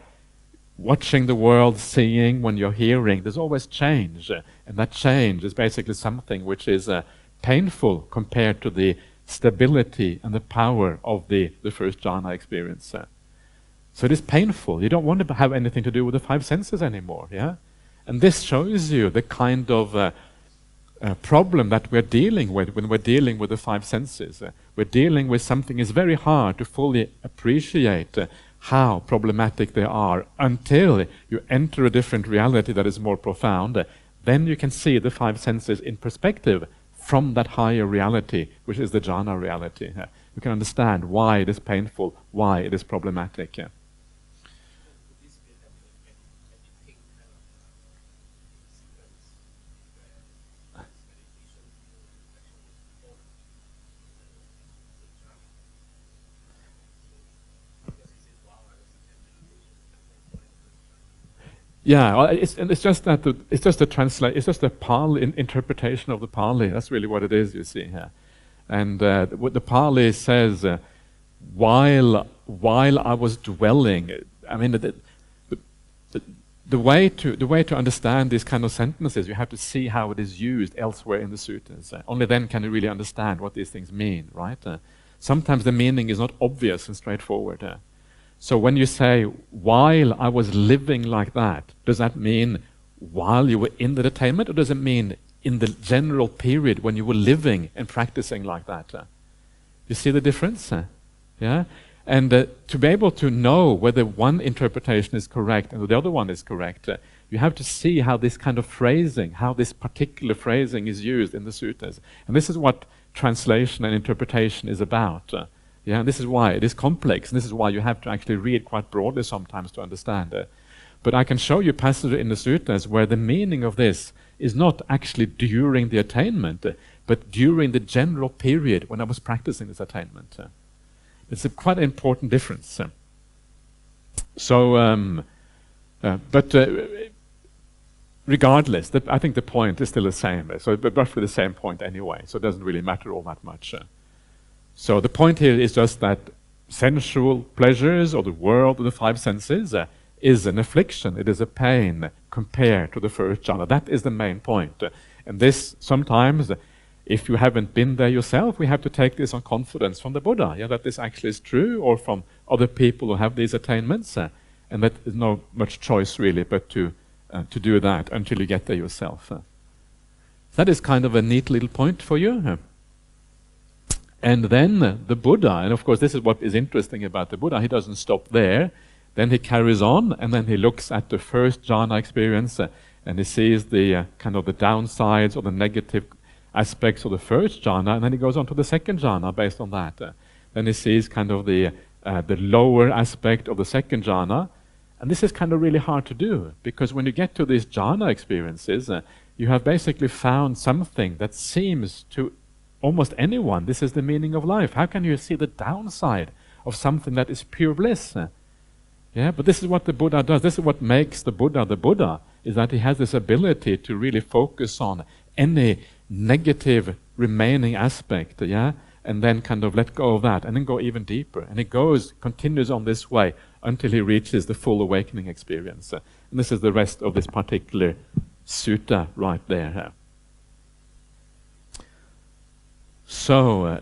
S1: watching the world, seeing, when you're hearing, there's always change. Uh, and that change is basically something which is uh, painful compared to the stability and the power of the, the first jhana experience. Uh. So it is painful. You don't want to have anything to do with the five senses anymore. Yeah? And this shows you the kind of uh, uh, problem that we're dealing with when we're dealing with the five senses. Uh, we're dealing with something is very hard to fully appreciate uh, how problematic they are until you enter a different reality that is more profound. Uh, then you can see the five senses in perspective from that higher reality, which is the jhana reality. Uh, you can understand why it is painful, why it is problematic. Yeah, it's, it's just that the, it's just a translate. It's just a Pali in, interpretation of the Pali. That's really what it is. You see here, and uh, what the Pali says, uh, while while I was dwelling, I mean the, the, the, way to the way to understand these kind of sentences, you have to see how it is used elsewhere in the sutras. Uh, only then can you really understand what these things mean, right? Uh, sometimes the meaning is not obvious and straightforward. So when you say, while I was living like that, does that mean while you were in the attainment, or does it mean in the general period when you were living and practicing like that? Uh, you see the difference? Uh, yeah? And uh, to be able to know whether one interpretation is correct and the other one is correct, uh, you have to see how this kind of phrasing, how this particular phrasing is used in the sutras. And this is what translation and interpretation is about. Uh, yeah, this is why it is complex, and this is why you have to actually read quite broadly sometimes to understand it. But I can show you passages in the sutras where the meaning of this is not actually during the attainment, but during the general period when I was practicing this attainment. It's a quite important difference. So, um, uh, but uh, regardless, the, I think the point is still the same. So, roughly the same point anyway. So it doesn't really matter all that much. So the point here is just that sensual pleasures or the world of the five senses uh, is an affliction, it is a pain compared to the first jhana. That is the main point. And this sometimes, if you haven't been there yourself, we have to take this on confidence from the Buddha, yeah, that this actually is true, or from other people who have these attainments. Uh, and that is no much choice really but to, uh, to do that until you get there yourself. Uh. That is kind of a neat little point for you. And then the Buddha, and of course, this is what is interesting about the Buddha, he doesn't stop there. Then he carries on, and then he looks at the first jhana experience, uh, and he sees the uh, kind of the downsides or the negative aspects of the first jhana, and then he goes on to the second jhana based on that. Uh, then he sees kind of the uh, the lower aspect of the second jhana, and this is kind of really hard to do because when you get to these jhana experiences, uh, you have basically found something that seems to almost anyone, this is the meaning of life. How can you see the downside of something that is pure bliss? Yeah, but this is what the Buddha does. This is what makes the Buddha the Buddha, is that he has this ability to really focus on any negative remaining aspect, yeah, and then kind of let go of that, and then go even deeper. And he goes, continues on this way until he reaches the full awakening experience. And this is the rest of this particular sutta right there. So, uh,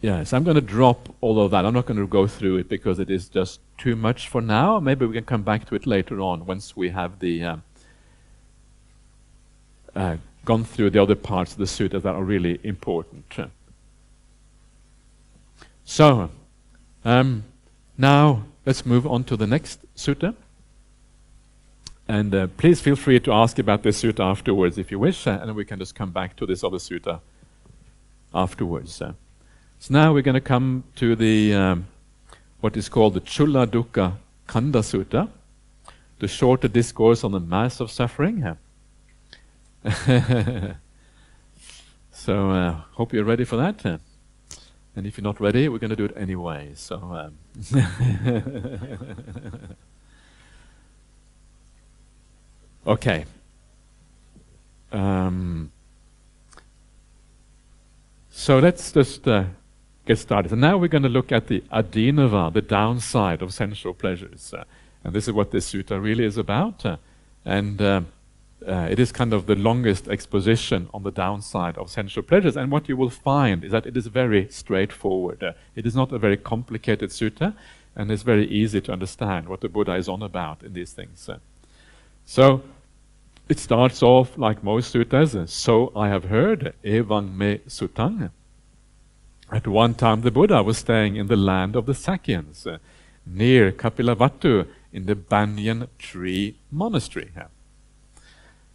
S1: yes, I'm going to drop all of that. I'm not going to go through it because it is just too much for now. Maybe we can come back to it later on once we have the um, uh, gone through the other parts of the sutta that are really important. So, um, now let's move on to the next sutta. And uh, please feel free to ask about this sutta afterwards if you wish, uh, and we can just come back to this other sutta afterwards. Uh. So now we're going to come to the um, what is called the Chulla Dukkha Kanda Sutta, the shorter discourse on the mass of suffering. [laughs] so uh, hope you're ready for that. Uh. And if you're not ready, we're going to do it anyway. So. Um [laughs] Okay. Um, so let's just uh, get started. And now we're going to look at the adinava, the downside of sensual pleasures. Uh, and this is what this sutta really is about. Uh, and uh, uh, it is kind of the longest exposition on the downside of sensual pleasures. And what you will find is that it is very straightforward. Uh, it is not a very complicated sutta, and it's very easy to understand what the Buddha is on about in these things. Uh, so it starts off like most suttas, uh, so I have heard, evang me sutang. At one time, the Buddha was staying in the land of the Sakyans, uh, near Kapilavatthu, in the banyan tree monastery.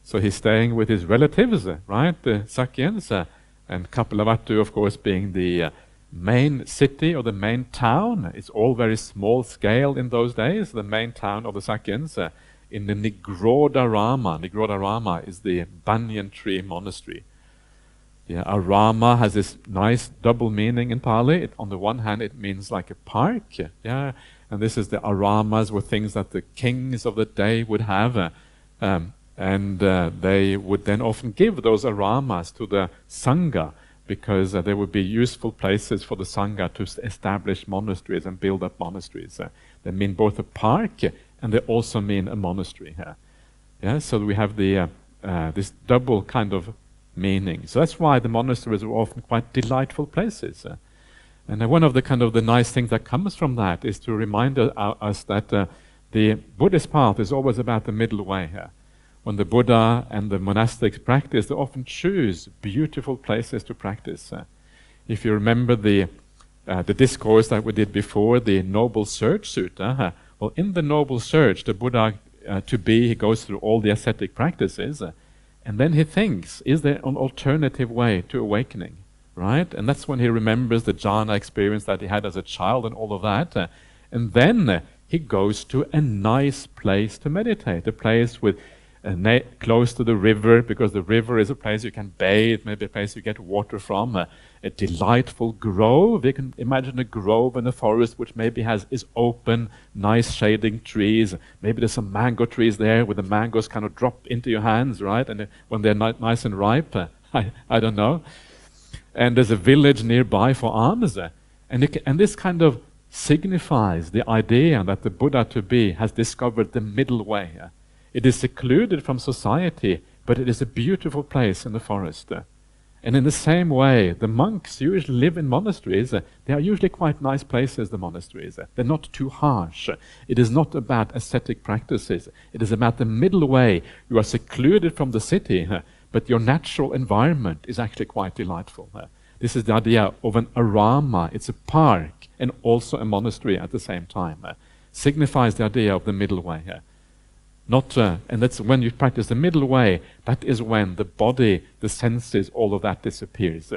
S1: So he's staying with his relatives, right? The Sakyans, uh, and Kapilavatthu, of course, being the uh, main city or the main town. It's all very small scale in those days. The main town of the Sakyans uh, in the Nigrodharama. Nigrodharama is the banyan tree monastery. Yeah, arama has this nice double meaning in Pali. It, on the one hand, it means like a park. Yeah, and this is the aramas were things that the kings of the day would have. Uh, um, and uh, they would then often give those aramas to the Sangha because uh, they would be useful places for the Sangha to establish monasteries and build up monasteries. Uh, they mean both a park and they also mean a monastery. here. yeah, so we have the, uh, uh, this double kind of meaning. So that's why the monasteries are often quite delightful places. Uh. and one of the kind of the nice things that comes from that is to remind us that the Buddhist path is always about the middle way here when the Buddha and the monastics practice, they often choose beautiful places to practice. Uh, if you remember the uh, the discourse that we did before, the Noble Search Sutta, uh, well, in the Noble Search, the Buddha uh, to be, he goes through all the ascetic practices, uh, and then he thinks, is there an alternative way to awakening? Right? And that's when he remembers the jhana experience that he had as a child and all of that. Uh, and then he goes to a nice place to meditate, a place with uh, close to the river because the river is a place you can bathe, maybe a place you get water from, a, a delightful grove. You can imagine a grove in a forest which maybe has is open, nice shading trees. Maybe there's some mango trees there where the mangoes kind of drop into your hands, right? And when they're ni- nice and ripe, uh, [laughs] I, I don't know. And there's a village nearby for alms. Uh, and, and this kind of signifies the idea that the Buddha to be has discovered the middle way. It is secluded from society, but it is a beautiful place in the forest. And in the same way, the monks usually live in monasteries. They are usually quite nice places, the monasteries. They're not too harsh. It is not about ascetic practices. It is about the middle way. You are secluded from the city, but your natural environment is actually quite delightful. This is the idea of an arama. It's a park and also a monastery at the same time. Signifies the idea of the middle way. Not, uh, and that's when you practice the middle way, that is when the body, the senses, all of that disappears.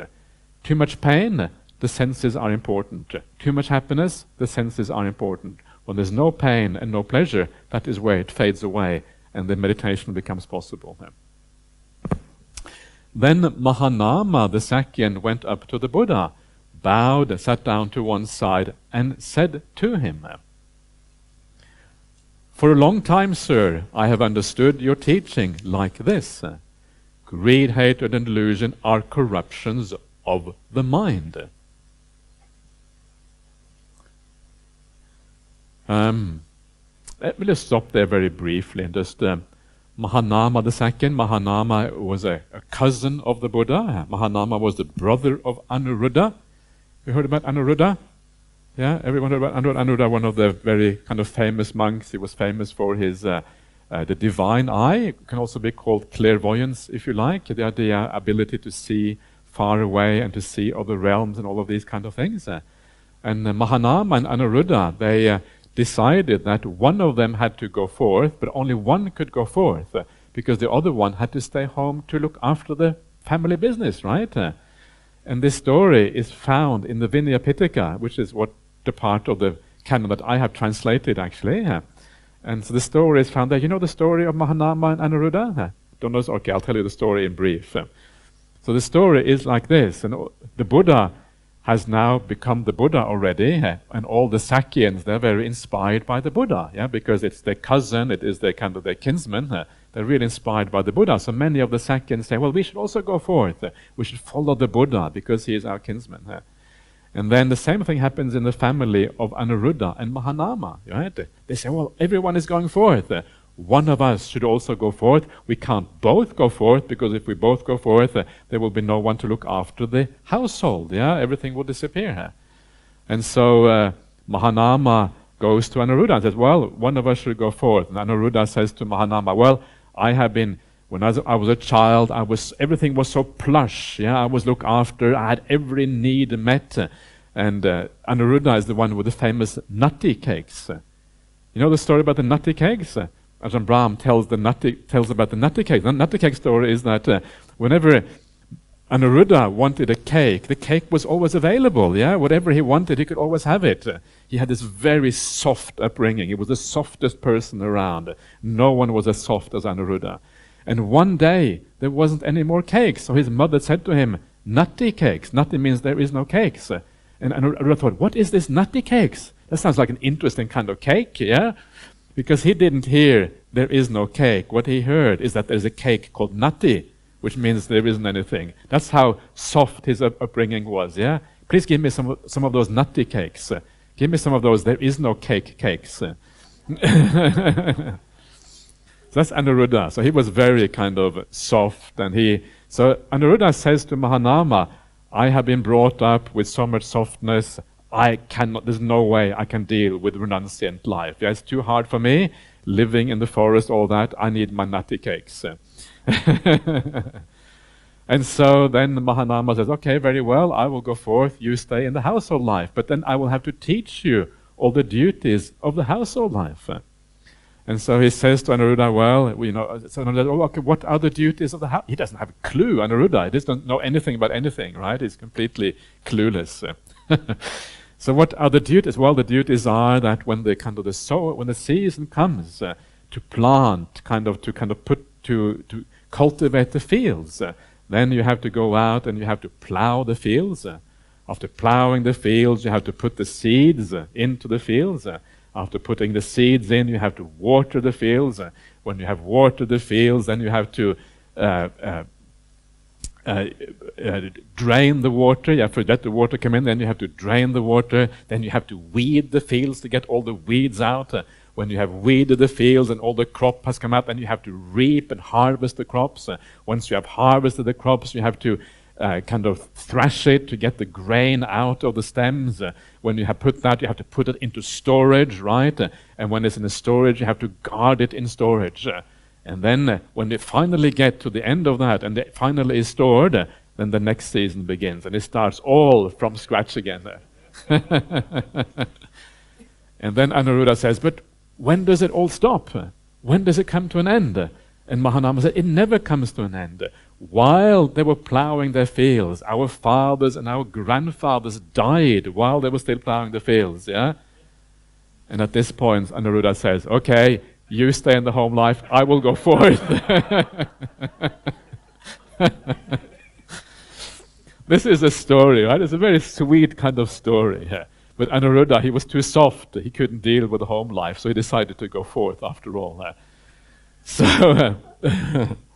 S1: Too much pain, the senses are important. Too much happiness, the senses are important. When there's no pain and no pleasure, that is where it fades away and the meditation becomes possible. Then Mahanama, the Sakyan, went up to the Buddha, bowed, sat down to one side, and said to him, for a long time, sir, I have understood your teaching like this greed, hatred, and delusion are corruptions of the mind. Um, let me just stop there very briefly and just. Uh, Mahanama II, Mahanama was a, a, cousin of the Buddha. Mahanama was the brother of Anuruddha. You heard about Anuruddha? Yeah, everyone heard about Anuruddha, one of the very kind of famous monks. He was famous for his uh, uh, the divine eye. It can also be called clairvoyance, if you like, the idea, ability to see far away and to see other realms and all of these kind of things. Uh, and uh, Mahanama and Anuruddha, they uh, decided that one of them had to go forth, but only one could go forth uh, because the other one had to stay home to look after the family business, right? Uh, and this story is found in the Vinaya Pitaka, which is what the part of the canon that I have translated, actually. And so the story is found there. You know the story of Mahanama and Anuruddha? Don't know? Okay, I'll tell you the story in brief. So the story is like this, and the Buddha has now become the Buddha already, and all the Sakyans they're very inspired by the Buddha, yeah, because it's their cousin, it is their kind of their kinsman. They're really inspired by the Buddha. So many of the Sakyans say, well, we should also go forth. We should follow the Buddha because he is our kinsman. And then the same thing happens in the family of Anuruddha and Mahanama. Right? They say, well, everyone is going forth. One of us should also go forth. We can't both go forth because if we both go forth, uh, there will be no one to look after the household. Yeah, everything will disappear. And so uh, Mahanama goes to Anuruddha and says, Well, one of us should go forth. And Anuruddha says to Mahanama, Well, I have been when I was, I was, a child, I was everything was so plush. Yeah, I was looked after. I had every need met. And uh, Anuruddha is the one with the famous nutty cakes. You know the story about the nutty cakes? Ajahn Brahm tells, the nutty, tells about the nutty cake. The nutty cake story is that uh, whenever Anuruddha wanted a cake, the cake was always available. Yeah, whatever he wanted, he could always have it. He had this very soft upbringing. He was the softest person around. No one was as soft as Anuruddha. And one day there wasn't any more cakes, so his mother said to him, "Natthi cakes." Natthi means there is no cakes. And Anuruddha thought, "What is this natthi cakes? That sounds like an interesting kind of cake." Yeah. Because he didn't hear there is no cake. What he heard is that there's a cake called natthi, which means there isn't anything. That's how soft his upbringing was, yeah? Please give me some, some of those natthi cakes. Give me some of those there is no cake cakes. [laughs] So that's Anuruddha. So he was very kind of soft and he so Anuruddha says to Mahanama, I have been brought up with so much softness I cannot, there's no way I can deal with renunciant life. Yeah, it's too hard for me, living in the forest, all that. I need my natthi cakes. [laughs] and so then Mahanama says, okay, very well, I will go forth, you stay in the household life, but then I will have to teach you all the duties of the household life. And so he says to Anuruddha, well, you know, so oh, okay, what are the duties of the house? He doesn't have a clue, Anuruddha. He doesn't know anything about anything, right? He's completely clueless. [laughs] So what are the duties? Well, the duties are that when the kind of the sow, when the season comes uh, to plant, kind of to kind of put to to cultivate the fields, uh, then you have to go out and you have to plow the fields. Uh, after plowing the fields, you have to put the seeds uh, into the fields. Uh, after putting the seeds in, you have to water the fields. Uh, when you have watered the fields, then you have to uh, uh, drain the water. You have to let the water come in, then you have to drain the water. Then you have to weed the fields to get all the weeds out. Uh, when you have weeded the fields and all the crop has come out, then you have to reap and harvest the crops. Uh, once you have harvested the crops, you have to uh, kind of thrash it to get the grain out of the stems. Uh, when you have put that, you have to put it into storage, right? Uh, and when it's in the storage, you have to guard it in storage. Uh, and then uh, when they finally get to the end of that and it finally is stored, then the next season begins and it starts all from scratch again. [laughs] and then Anuruddha says, But when does it all stop? When does it come to an end? And Mahanama said, It never comes to an end. While they were plowing their fields, our fathers and our grandfathers died while they were still plowing the fields. Yeah? And at this point, Anuruddha says, Okay, you stay in the home life. I will go [laughs] forth. this is a story, right? It's a very sweet kind of story. Yeah. But Anuruddha, he was too soft. He couldn't deal with the home life, so he decided to go forth after all. Uh, so, uh, [laughs]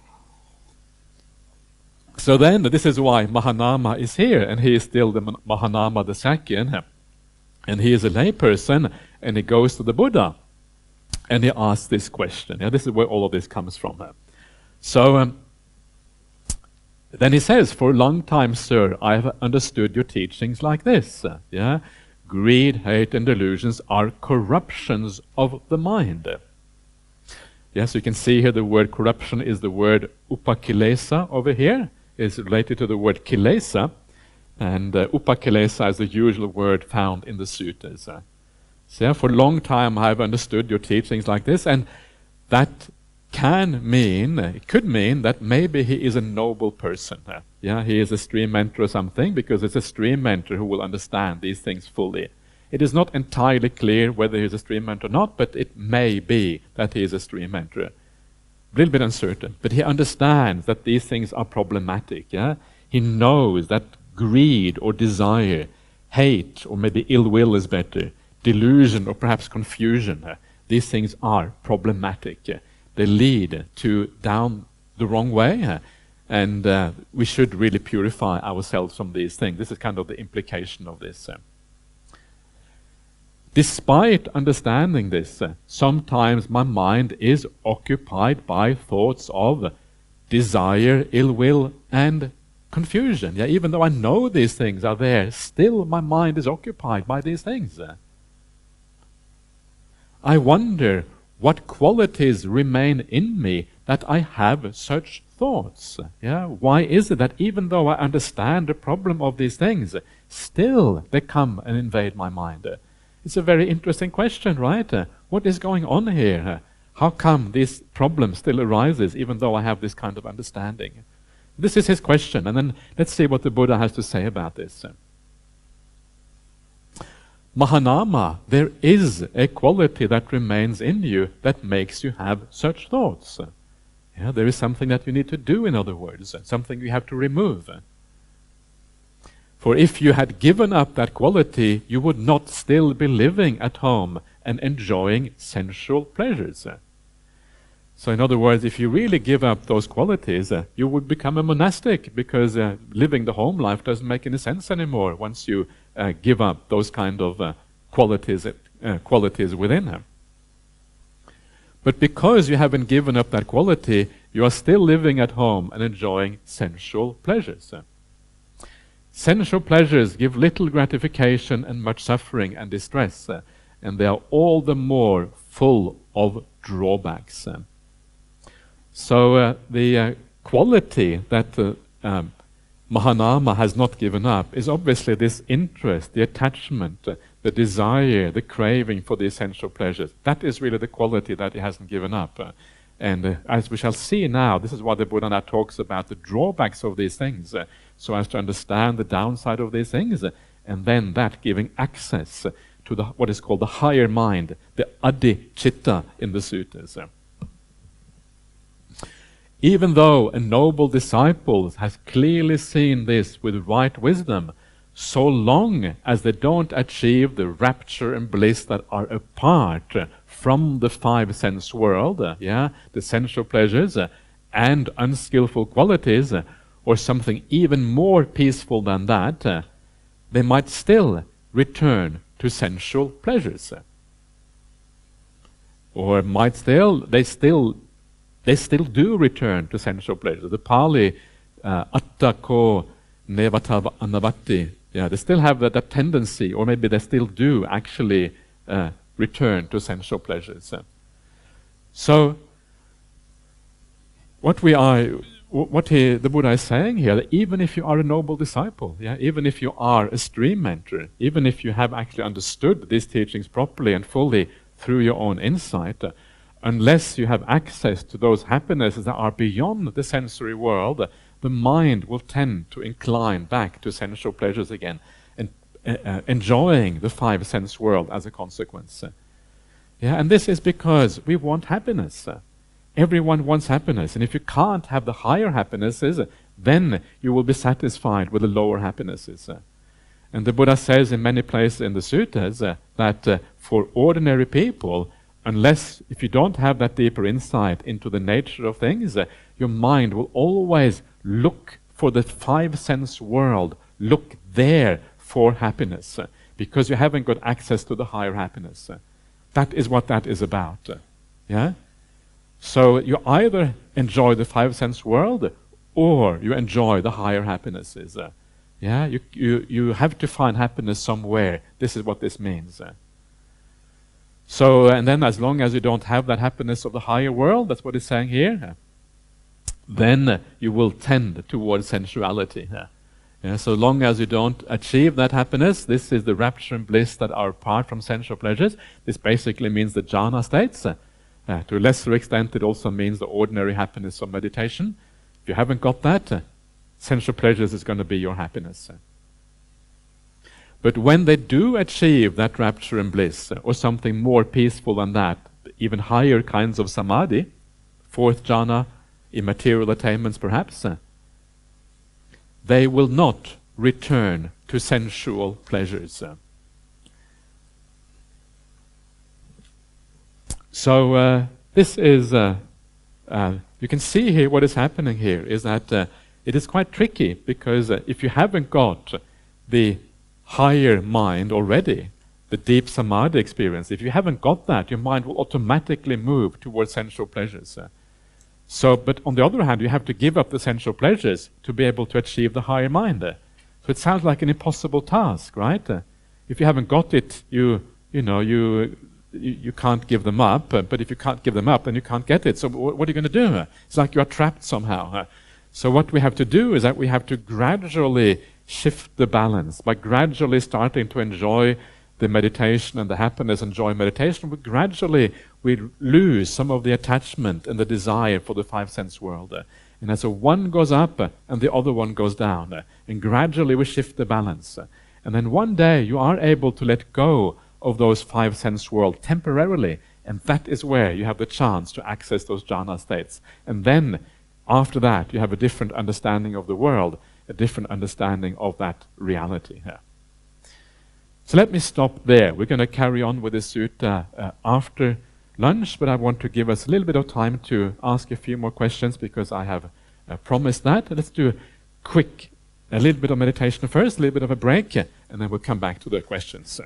S1: so then, this is why Mahanama is here, and he is still the Mahanama the Sakyan, and he is a layperson, and he goes to the Buddha and he asks this question. Yeah, this is where all of this comes from. So um, then he says, For a long time, sir, I have understood your teachings like this. Yeah? Greed, hate, and delusions are corruptions of the mind. Yes, you can see here the word corruption is the word upakilesa over here. It's related to the word kilesa. And uh, upakilesa is the usual word found in the suttas. Uh, so for a long time I've understood your teachings like this, and that can mean, it could mean that maybe he is a noble person. Uh, yeah, he is a stream enterer or something, because it's a stream enterer who will understand these things fully. It is not entirely clear whether he's a stream enterer or not, but it may be that he is a stream enterer. A little bit uncertain, but he understands that these things are problematic. Yeah, he knows that greed or desire, hate, or maybe ill will is better delusion or perhaps confusion. Uh, these things are problematic. Uh, they lead to down the wrong way. uh, and we should really purify ourselves from these things. This is kind of the implication of this. Despite understanding this, sometimes my mind is occupied by thoughts of desire, ill will, and confusion. Yeah, even though I know these things are there, still my mind is occupied by these things. I wonder what qualities remain in me that I have such thoughts. Yeah, why is it that even though I understand the problem of these things, still they come and invade my mind? It's a very interesting question, right? Uh, what is going on here? Uh, how come this problem still arises even though I have this kind of understanding? This is his question, and then let's see what the Buddha has to say about this. Uh, Mahanama, there is a quality that remains in you that makes you have such thoughts. Yeah, there is something that you need to do, in other words, something you have to remove. For if you had given up that quality, you would not still be living at home and enjoying sensual pleasures. So, in other words, if you really give up those qualities, uh, you would become a monastic because uh, living the home life doesn't make any sense anymore once you uh, give up those kind of uh, qualities, uh, qualities within him. But because you haven't given up that quality, you are still living at home and enjoying sensual pleasures. Sensual pleasures give little gratification and much suffering and distress, uh, and they are all the more full of drawbacks. uh. So uh, the uh, quality that uh, um, Mahanama has not given up is obviously this interest, the attachment, uh, the desire, the craving for the essential pleasures. That is really the quality that he hasn't given up. And as we shall see now, this is why the Buddha now talks about the drawbacks of these things, so as to understand the downside of these things, and then that giving access to the, what is called the higher mind, the adhicitta in the suttas. uh. Even though a noble disciple has clearly seen this with right wisdom, so long as they don't achieve the rapture and bliss that are apart from the five sense world, yeah, the sensual pleasures and unskillful qualities, or something even more peaceful than that, uh, they might still return to sensual pleasures. Or might still, they still they still do return to sensual pleasures. The Pali, uh, attako nevatava anavati, yeah, they still have that, that tendency, or maybe they still do actually uh, return to sensual pleasures. So, what we are, what he, the Buddha is saying here, that even if you are a noble disciple, yeah, even if you are a stream enterer, even if you have actually understood these teachings properly and fully through your own insight, uh, unless you have access to those happinesses that are beyond the sensory world, uh, the mind will tend to incline back to sensual pleasures again, and uh, uh, enjoying the five sense world as a consequence. Uh, yeah, and this is because we want happiness. Everyone wants happiness, and if you can't have the higher happinesses, then you will be satisfied with the lower happinesses. And the Buddha says in many places in the suttas uh, that uh, for ordinary people, unless if you don't have that deeper insight into the nature of things, uh, your mind will always look for the five sense world, look there for happiness, uh, because you haven't got access to the higher happiness. That is what that is about. Yeah? So you either enjoy the five sense world or you enjoy the higher happinesses. uh. yeah, you, you, you have to find happiness somewhere. This is what this means. uh. So, and then as long as you don't have that happiness of the higher world, that's what it's saying here, uh, then uh, you will tend towards sensuality. uh. Yeah, so long as you don't achieve that happiness, this is the rapture and bliss that are apart from sensual pleasures. This basically means the jhana states. Uh, to a lesser extent, it also means the ordinary happiness of meditation. If you haven't got that, uh, sensual pleasures is going to be your happiness. uh. But when they do achieve that rapture and bliss, uh, or something more peaceful than that, even higher kinds of samadhi, fourth jhana, immaterial attainments perhaps, they will not return to sensual pleasures. So uh, this is uh, uh, you can see here what is happening here is that uh, it is quite tricky because uh, if you haven't got the higher mind already, the deep samadhi experience, if you haven't got that, your mind will automatically move towards sensual pleasures. uh. So, but on the other hand, you have to give up the sensual pleasures to be able to achieve the higher mind. So it sounds like an impossible task, right? If you haven't got it, you you know you you, you can't give them up. but if you can't give them up, then you can't get it. So what are you going to do? It's like you are trapped somehow. So what we have to do is that we have to gradually shift the balance by gradually starting to enjoy the meditation and the happiness, enjoy meditation. We gradually we lose some of the attachment and the desire for the five sense world. And as so one goes up and the other one goes down, and gradually we shift the balance. And then one day you are able to let go of those five sense world temporarily, and that is where you have the chance to access those jhana states. And then after that, you have a different understanding of the world, a different understanding of that reality. Yeah. So let me stop there. We're going to carry on with this sutta uh, after lunch, but I want to give us a little bit of time to ask a few more questions because I have uh, promised that. Let's do a quick, a little bit of meditation first, a little bit of a break, and then we'll come back to the questions.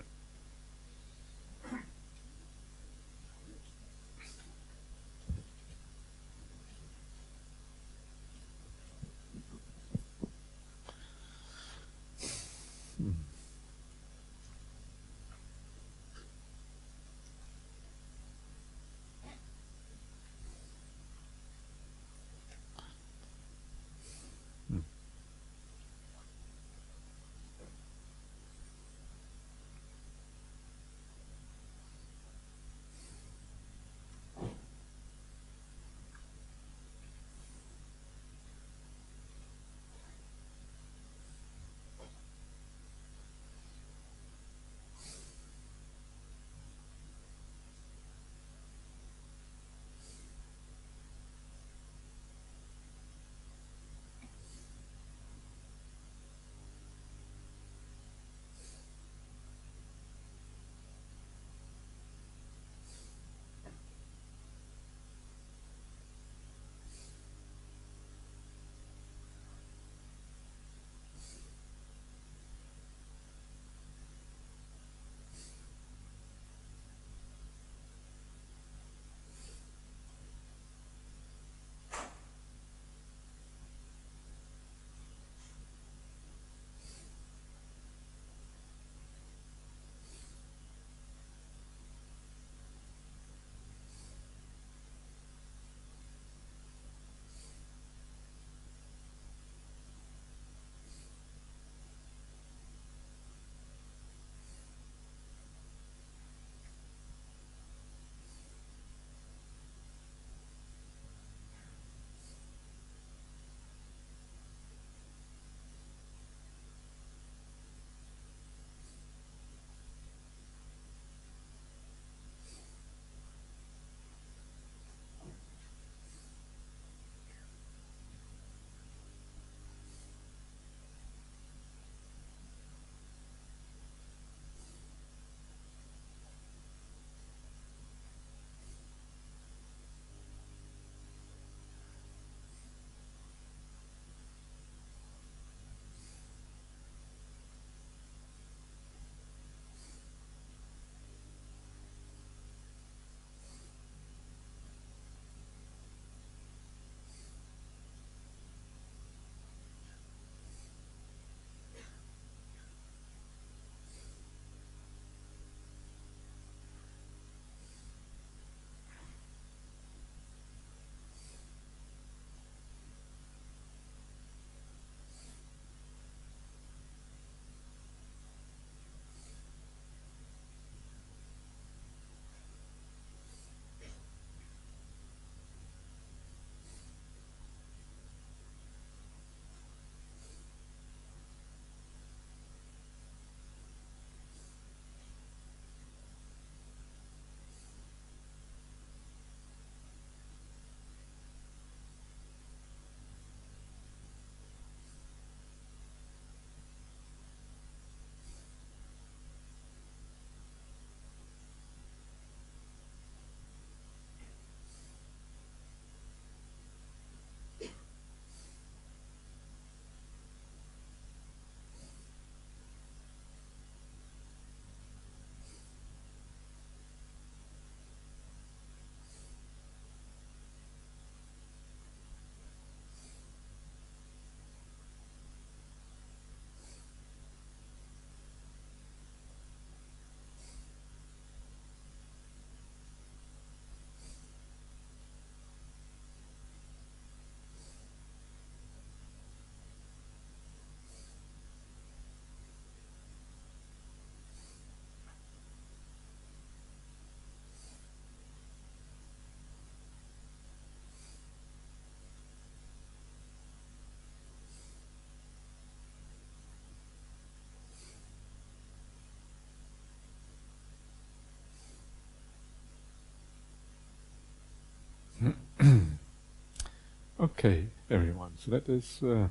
S1: Okay, everyone. So let us uh,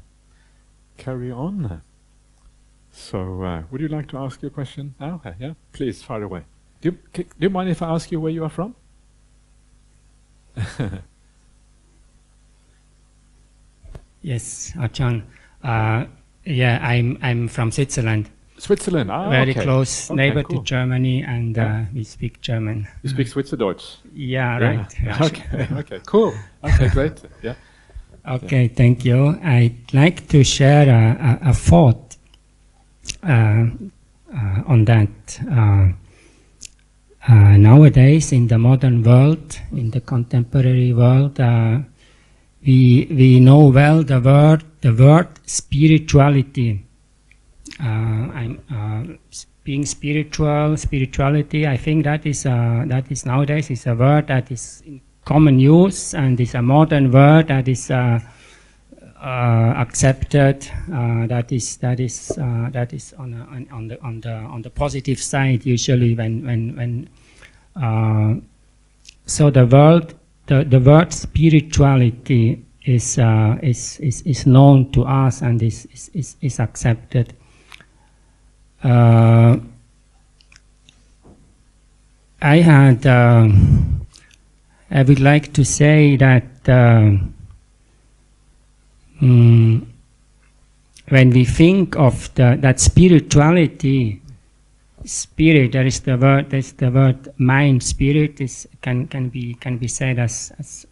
S1: carry on. So, uh, would you like to ask your question now? Yeah, please, fire away. Do you, do you mind if I ask you where you are from? [laughs]
S7: Yes, Ajahn. Uh, yeah, I'm I'm from Switzerland,
S1: Switzerland. Ah,
S7: very
S1: okay.
S7: close
S1: Okay,
S7: neighbor
S1: cool.
S7: to Germany, and
S1: Yeah.
S7: uh, we speak German.
S1: You speak Schweizerdeutsch.
S7: Yeah,
S1: Yeah.
S7: right. yeah. [laughs]
S1: Okay. [laughs] Okay. Cool. Okay. Great. Yeah.
S7: Okay, thank you. I'd like to share a, a, a thought uh, uh, on that. Uh, uh, nowadays, in the modern world, in the contemporary world, uh, we we know well the word the word spirituality. Uh, I'm being spiritual, spirituality. I think that is that is nowadays is a word that is in common use and is a modern word that is uh, uh, accepted. Uh, that is that is uh, that is on, a, on the on the on the positive side usually when when when. Uh, so the word the, the word spirituality is, uh, is, is, is known to us and is, is, is, is accepted. I had, uh, I would like to say that uh, mm, when we think of the, that spirituality, spirit, there is the word, there's the word mind, spirit is, can, can be, can be said as, as,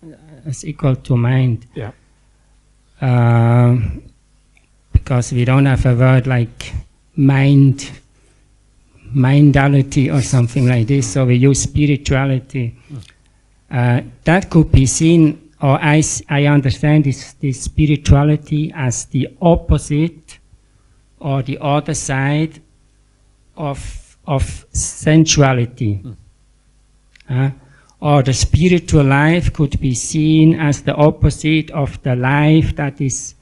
S7: as equal to mind.
S1: Yeah.
S7: Uh, because we don't have a word like mind, mindality or something like this, so we use spirituality. Uh, that could be seen, or i understand this, this spirituality as the opposite or the other side of, of sensuality. Uh, or the spiritual life could be seen as the opposite of the life that is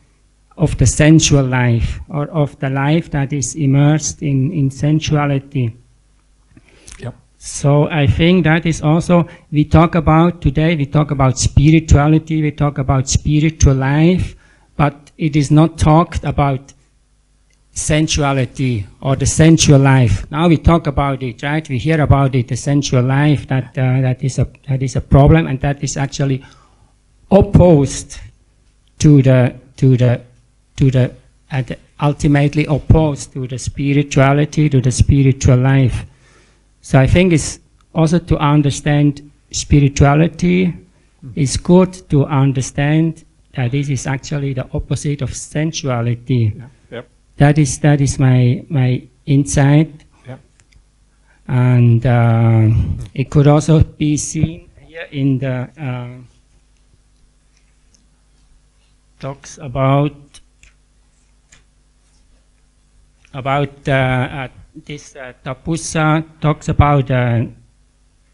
S7: of the sensual life or of the life that is immersed in, in sensuality. So I think that is also, we talk about today, we talk about spirituality, we talk about spiritual life, but it is not talked about sensuality or the sensual life. Now we talk about it, right? We hear about it, the sensual life, that, uh, that, is, a, that is a problem and that is actually opposed to the, to the, to the, and ultimately opposed to the spirituality, to the spiritual life. So I think it's also to understand spirituality. It's good to understand that this is actually the opposite of sensuality.
S1: Yeah. Yep.
S7: That is that is my my insight.
S1: Yep.
S7: And uh, it could also be seen here in the uh, talks about about uh, uh, this uh, Tapussa talks about uh,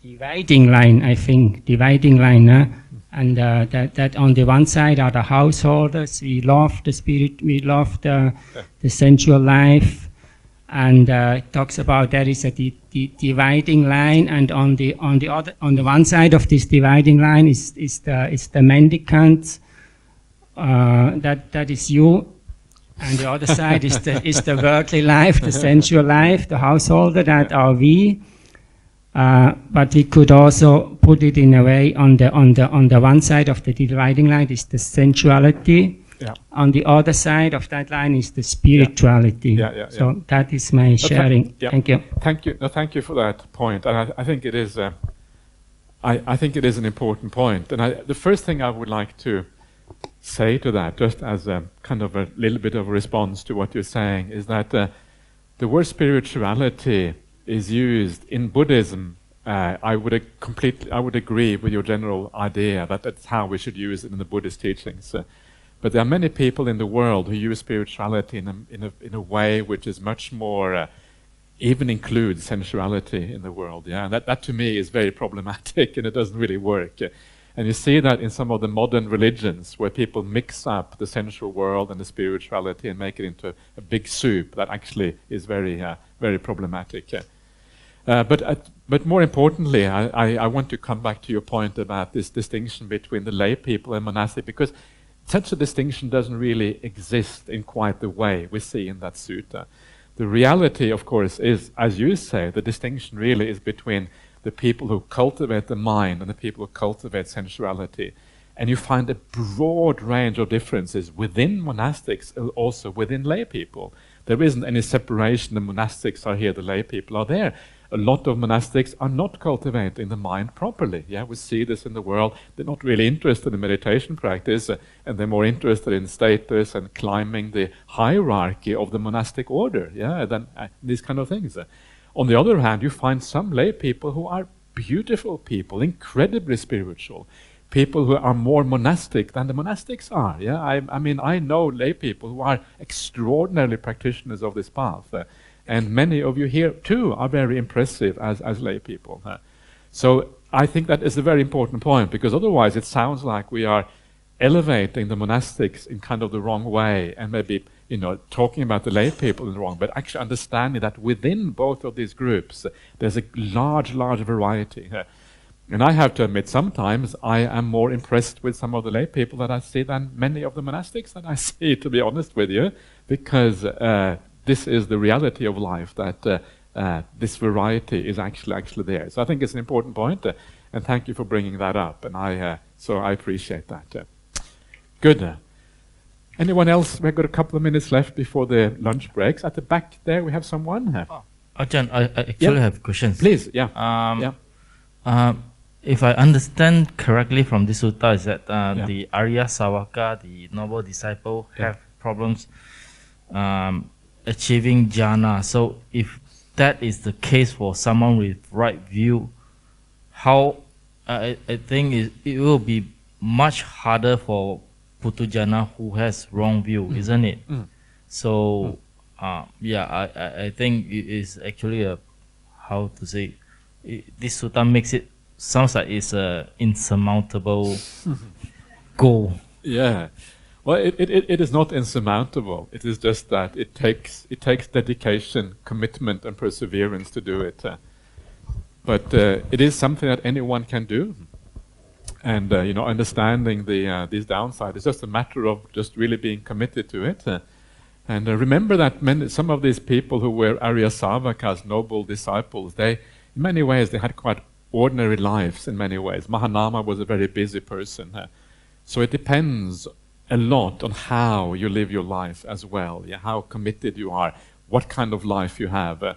S7: dividing line. I think dividing line. Uh, and uh, that, that on the one side are the householders. We love the spirit. We love the, the sensual life, and uh, it talks about there is a di- di- dividing line, and on the on the other on the one side of this dividing line is is the is the mendicants. Uh, that that is you, and the other side is the is the worldly life, the sensual life, the householder that are we. Uh, but we could also put it in a way on the on the on the one side of the dividing line is the sensuality.
S1: Yeah.
S7: On the other side of that line is the spirituality.
S1: Yeah, yeah,
S7: so that is my sharing. Thank you.
S1: Thank you. No, thank you for that point. And I, I think it is. Uh, I, I think it is an important point. And I, the first thing I would like to say to that, just as a kind of a little bit of a response to what you're saying, is that uh, the word spirituality is used in Buddhism. Uh, I would completely, I would agree with your general idea that that's how we should use it in the Buddhist teachings. Uh, but there are many people in the world who use spirituality in a, in a, in a way which is much more, uh, even includes sensuality in the world. Yeah, and that, that to me is very problematic [laughs] and it doesn't really work. And you see that in some of the modern religions where people mix up the sensual world and the spirituality and make it into a, a big soup that actually is very, uh, very problematic. Uh, but, uh, but more importantly, I, I, I want to come back to your point about this distinction between the lay people and monastic, because such a distinction doesn't really exist in quite the way we see in that sutta. The reality, of course, is, as you say, the distinction really is between the people who cultivate the mind and the people who cultivate sensuality. And you find a broad range of differences within monastics, uh, also within lay people. There isn't any separation. The monastics are here, the lay people are there. A lot of monastics are not cultivating the mind properly. Yeah, we see this in the world. They're not really interested in meditation practice, uh, and they're more interested in status and climbing the hierarchy of the monastic order. Yeah, than uh, these kind of things. Uh, on the other hand, you find some lay people who are beautiful people, incredibly spiritual, people who are more monastic than the monastics are. Yeah, I, I mean, I know lay people who are extraordinarily practitioners of this path, uh, and many of you here too are very impressive as as lay people. Uh. So I think that is a very important point because otherwise it sounds like we are elevating the monastics in kind of the wrong way and maybe you know, talking about the lay people in wrong, but actually understanding that within both of these groups, there's a large, large variety. [laughs] And I have to admit, sometimes I am more impressed with some of the lay people that I see than many of the monastics that I [laughs] see, to be honest with you, because uh, this is the reality of life, that uh, uh, this variety is actually actually there. So I think it's an important point, uh, and thank you for bringing that up. And I, uh, so I appreciate that. Uh. good. Anyone else? We've got a couple of minutes left before the lunch breaks. At the back there, we have someone.
S8: Oh, Ajahn, I, I actually
S1: Yeah.
S8: have questions.
S1: Please, yeah.
S8: Um,
S1: Yeah.
S8: um, if I understand correctly from this sutta, is that uh,
S1: Yeah.
S8: the Arya Savaka, the noble disciple,
S1: Yeah.
S8: have problems um, achieving jhana. So if that is the case for someone with right view, how I, I think it, it will be much harder for puthujjana who has wrong view, isn't it?
S1: Mm.
S8: So uh, yeah, I, I, think it is actually a how to say it, this sutta makes it sounds like it's a insurmountable [laughs] goal.
S1: Yeah. Well, it, it, it- it is not insurmountable. It is just that it takes it takes dedication, commitment, and perseverance to do it. uh. but uh, it is something that anyone can do. And uh, you know, understanding the uh, these downsides is just a matter of just really being committed to it. uh. and uh, remember that many, some of these people who were Arya Savakas, noble disciples, they in many ways they had quite ordinary lives. In many ways, Mahanama was a very busy person. uh. So it depends a lot on how you live your life as well, yeah, how committed you are, what kind of life you have. uh,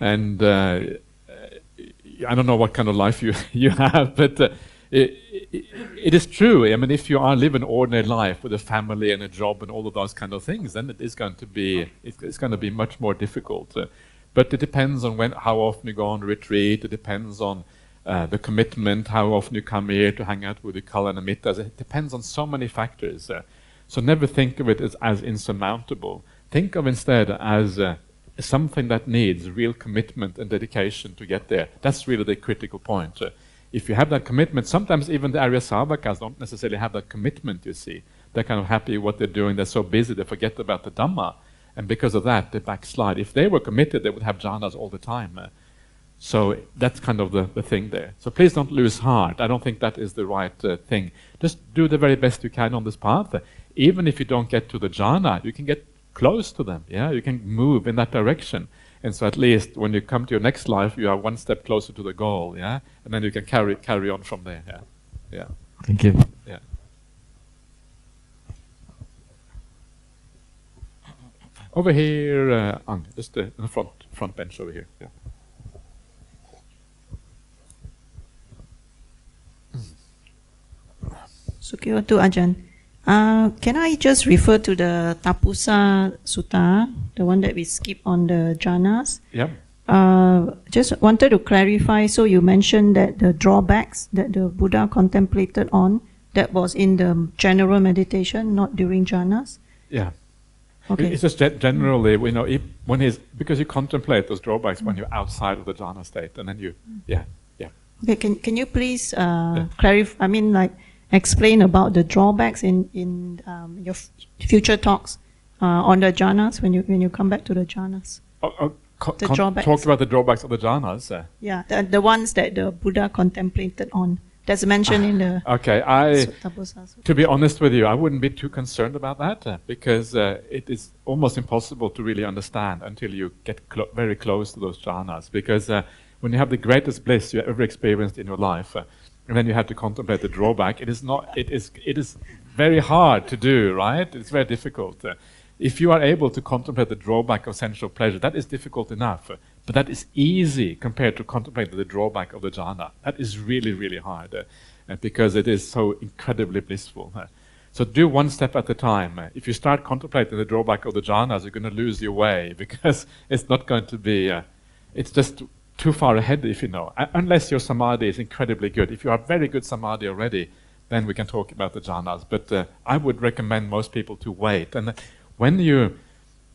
S1: and I don't know what kind of life you, [laughs] you have, but it, it, it is true. I mean, if you are living an ordinary life with a family and a job and all of those kind of things, then it is going to be it's, going to be much more difficult. Uh, but it depends on when, how often you go on retreat. It depends on uh, the commitment, how often you come here to hang out with the kalyanamittas. It depends on so many factors. Uh, so never think of it as, as insurmountable. Think of instead as uh, something that needs real commitment and dedication to get there. That's really the critical point. If you have that commitment, sometimes even the Arya Savakas don't necessarily have that commitment, you see. They're kind of happy what they're doing, they're so busy they forget about the Dhamma. And because of that, they backslide. If they were committed, they would have jhanas all the time. Uh, so that's kind of the, the thing there. So please don't lose heart. I don't think that is the right uh, thing. Just do the very best you can on this path. Even if you don't get to the jhana, you can get close to them. Yeah, you can move in that direction. And so at least when you come to your next life, you are one step closer to the goal. Yeah, and then you can carry carry on from there. Yeah, yeah,
S8: Thank you.
S1: yeah. Over here, uh, Ang, just uh, in the front front bench over here. Yeah.
S9: Sukhi hotu Ajahn. Uh, can I just refer to the Tapussa Sutta, the one that we skip on the jhanas?
S1: Yeah.
S9: Uh, just wanted to clarify. So you mentioned that the drawbacks that the Buddha contemplated on that was in the general meditation, not during jhanas.
S1: Yeah.
S9: Okay.
S1: It's just generally, you know, if, when he's because you contemplate those drawbacks when you're outside of the jhana state, and then you, yeah, yeah.
S9: Okay. Can can you please uh, clarify? I mean, like explain about the drawbacks in in um, your f- future talks uh, on the jhanas when you when you come back to the jhanas.
S1: Oh, oh, co-
S9: The drawbacks.
S1: Talk about the drawbacks of the jhanas. Uh,
S9: Yeah, the, the ones that the Buddha contemplated on that's mentioned in the [sighs]
S1: Okay, I. To be honest with you, I wouldn't be too concerned about that uh, because uh, it is almost impossible to really understand until you get clo- very close to those jhanas. Because uh, when you have the greatest bliss you ever experienced in your life, uh, and then you have to contemplate the drawback, it is not. It is. It is very hard to do. Right? It's very difficult. Uh, if you are able to contemplate the drawback of sensual pleasure, that is difficult enough. uh, but that is easy compared to contemplating the drawback of the jhana. That is really, really hard uh, uh, because it is so incredibly blissful. uh. So do one step at a time. Uh, If you start contemplating the drawback of the jhanas, you're going to lose your way [laughs] because it's not going to be. Uh, it's just too far ahead, if you know. Uh, unless your samadhi is incredibly good. If you have very good samadhi already, then we can talk about the jhanas. But uh, I would recommend most people to wait. And uh, when you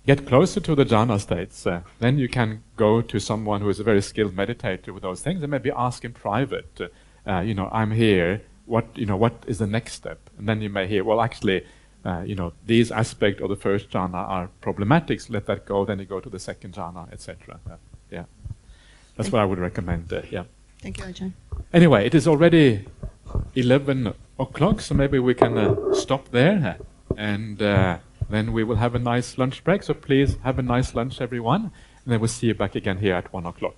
S1: get closer to the jhana states, uh, then you can go to someone who is a very skilled meditator with those things and maybe ask in private, uh, uh, you know, I'm here. What you know? What is the next step? And then you may hear, well, actually, you know, these aspects of the first jhana are problematic. So let that go. Then you go to the second jhana, etc. Yeah, that's what I would recommend. Uh, yeah.
S9: Thank you, Ajahn.
S1: Anyway, it is already 11 o'clock, so maybe we can uh, stop there and uh, then we will have a nice lunch break. So please have a nice lunch, everyone, and then we'll see you back again here at 1 o'clock.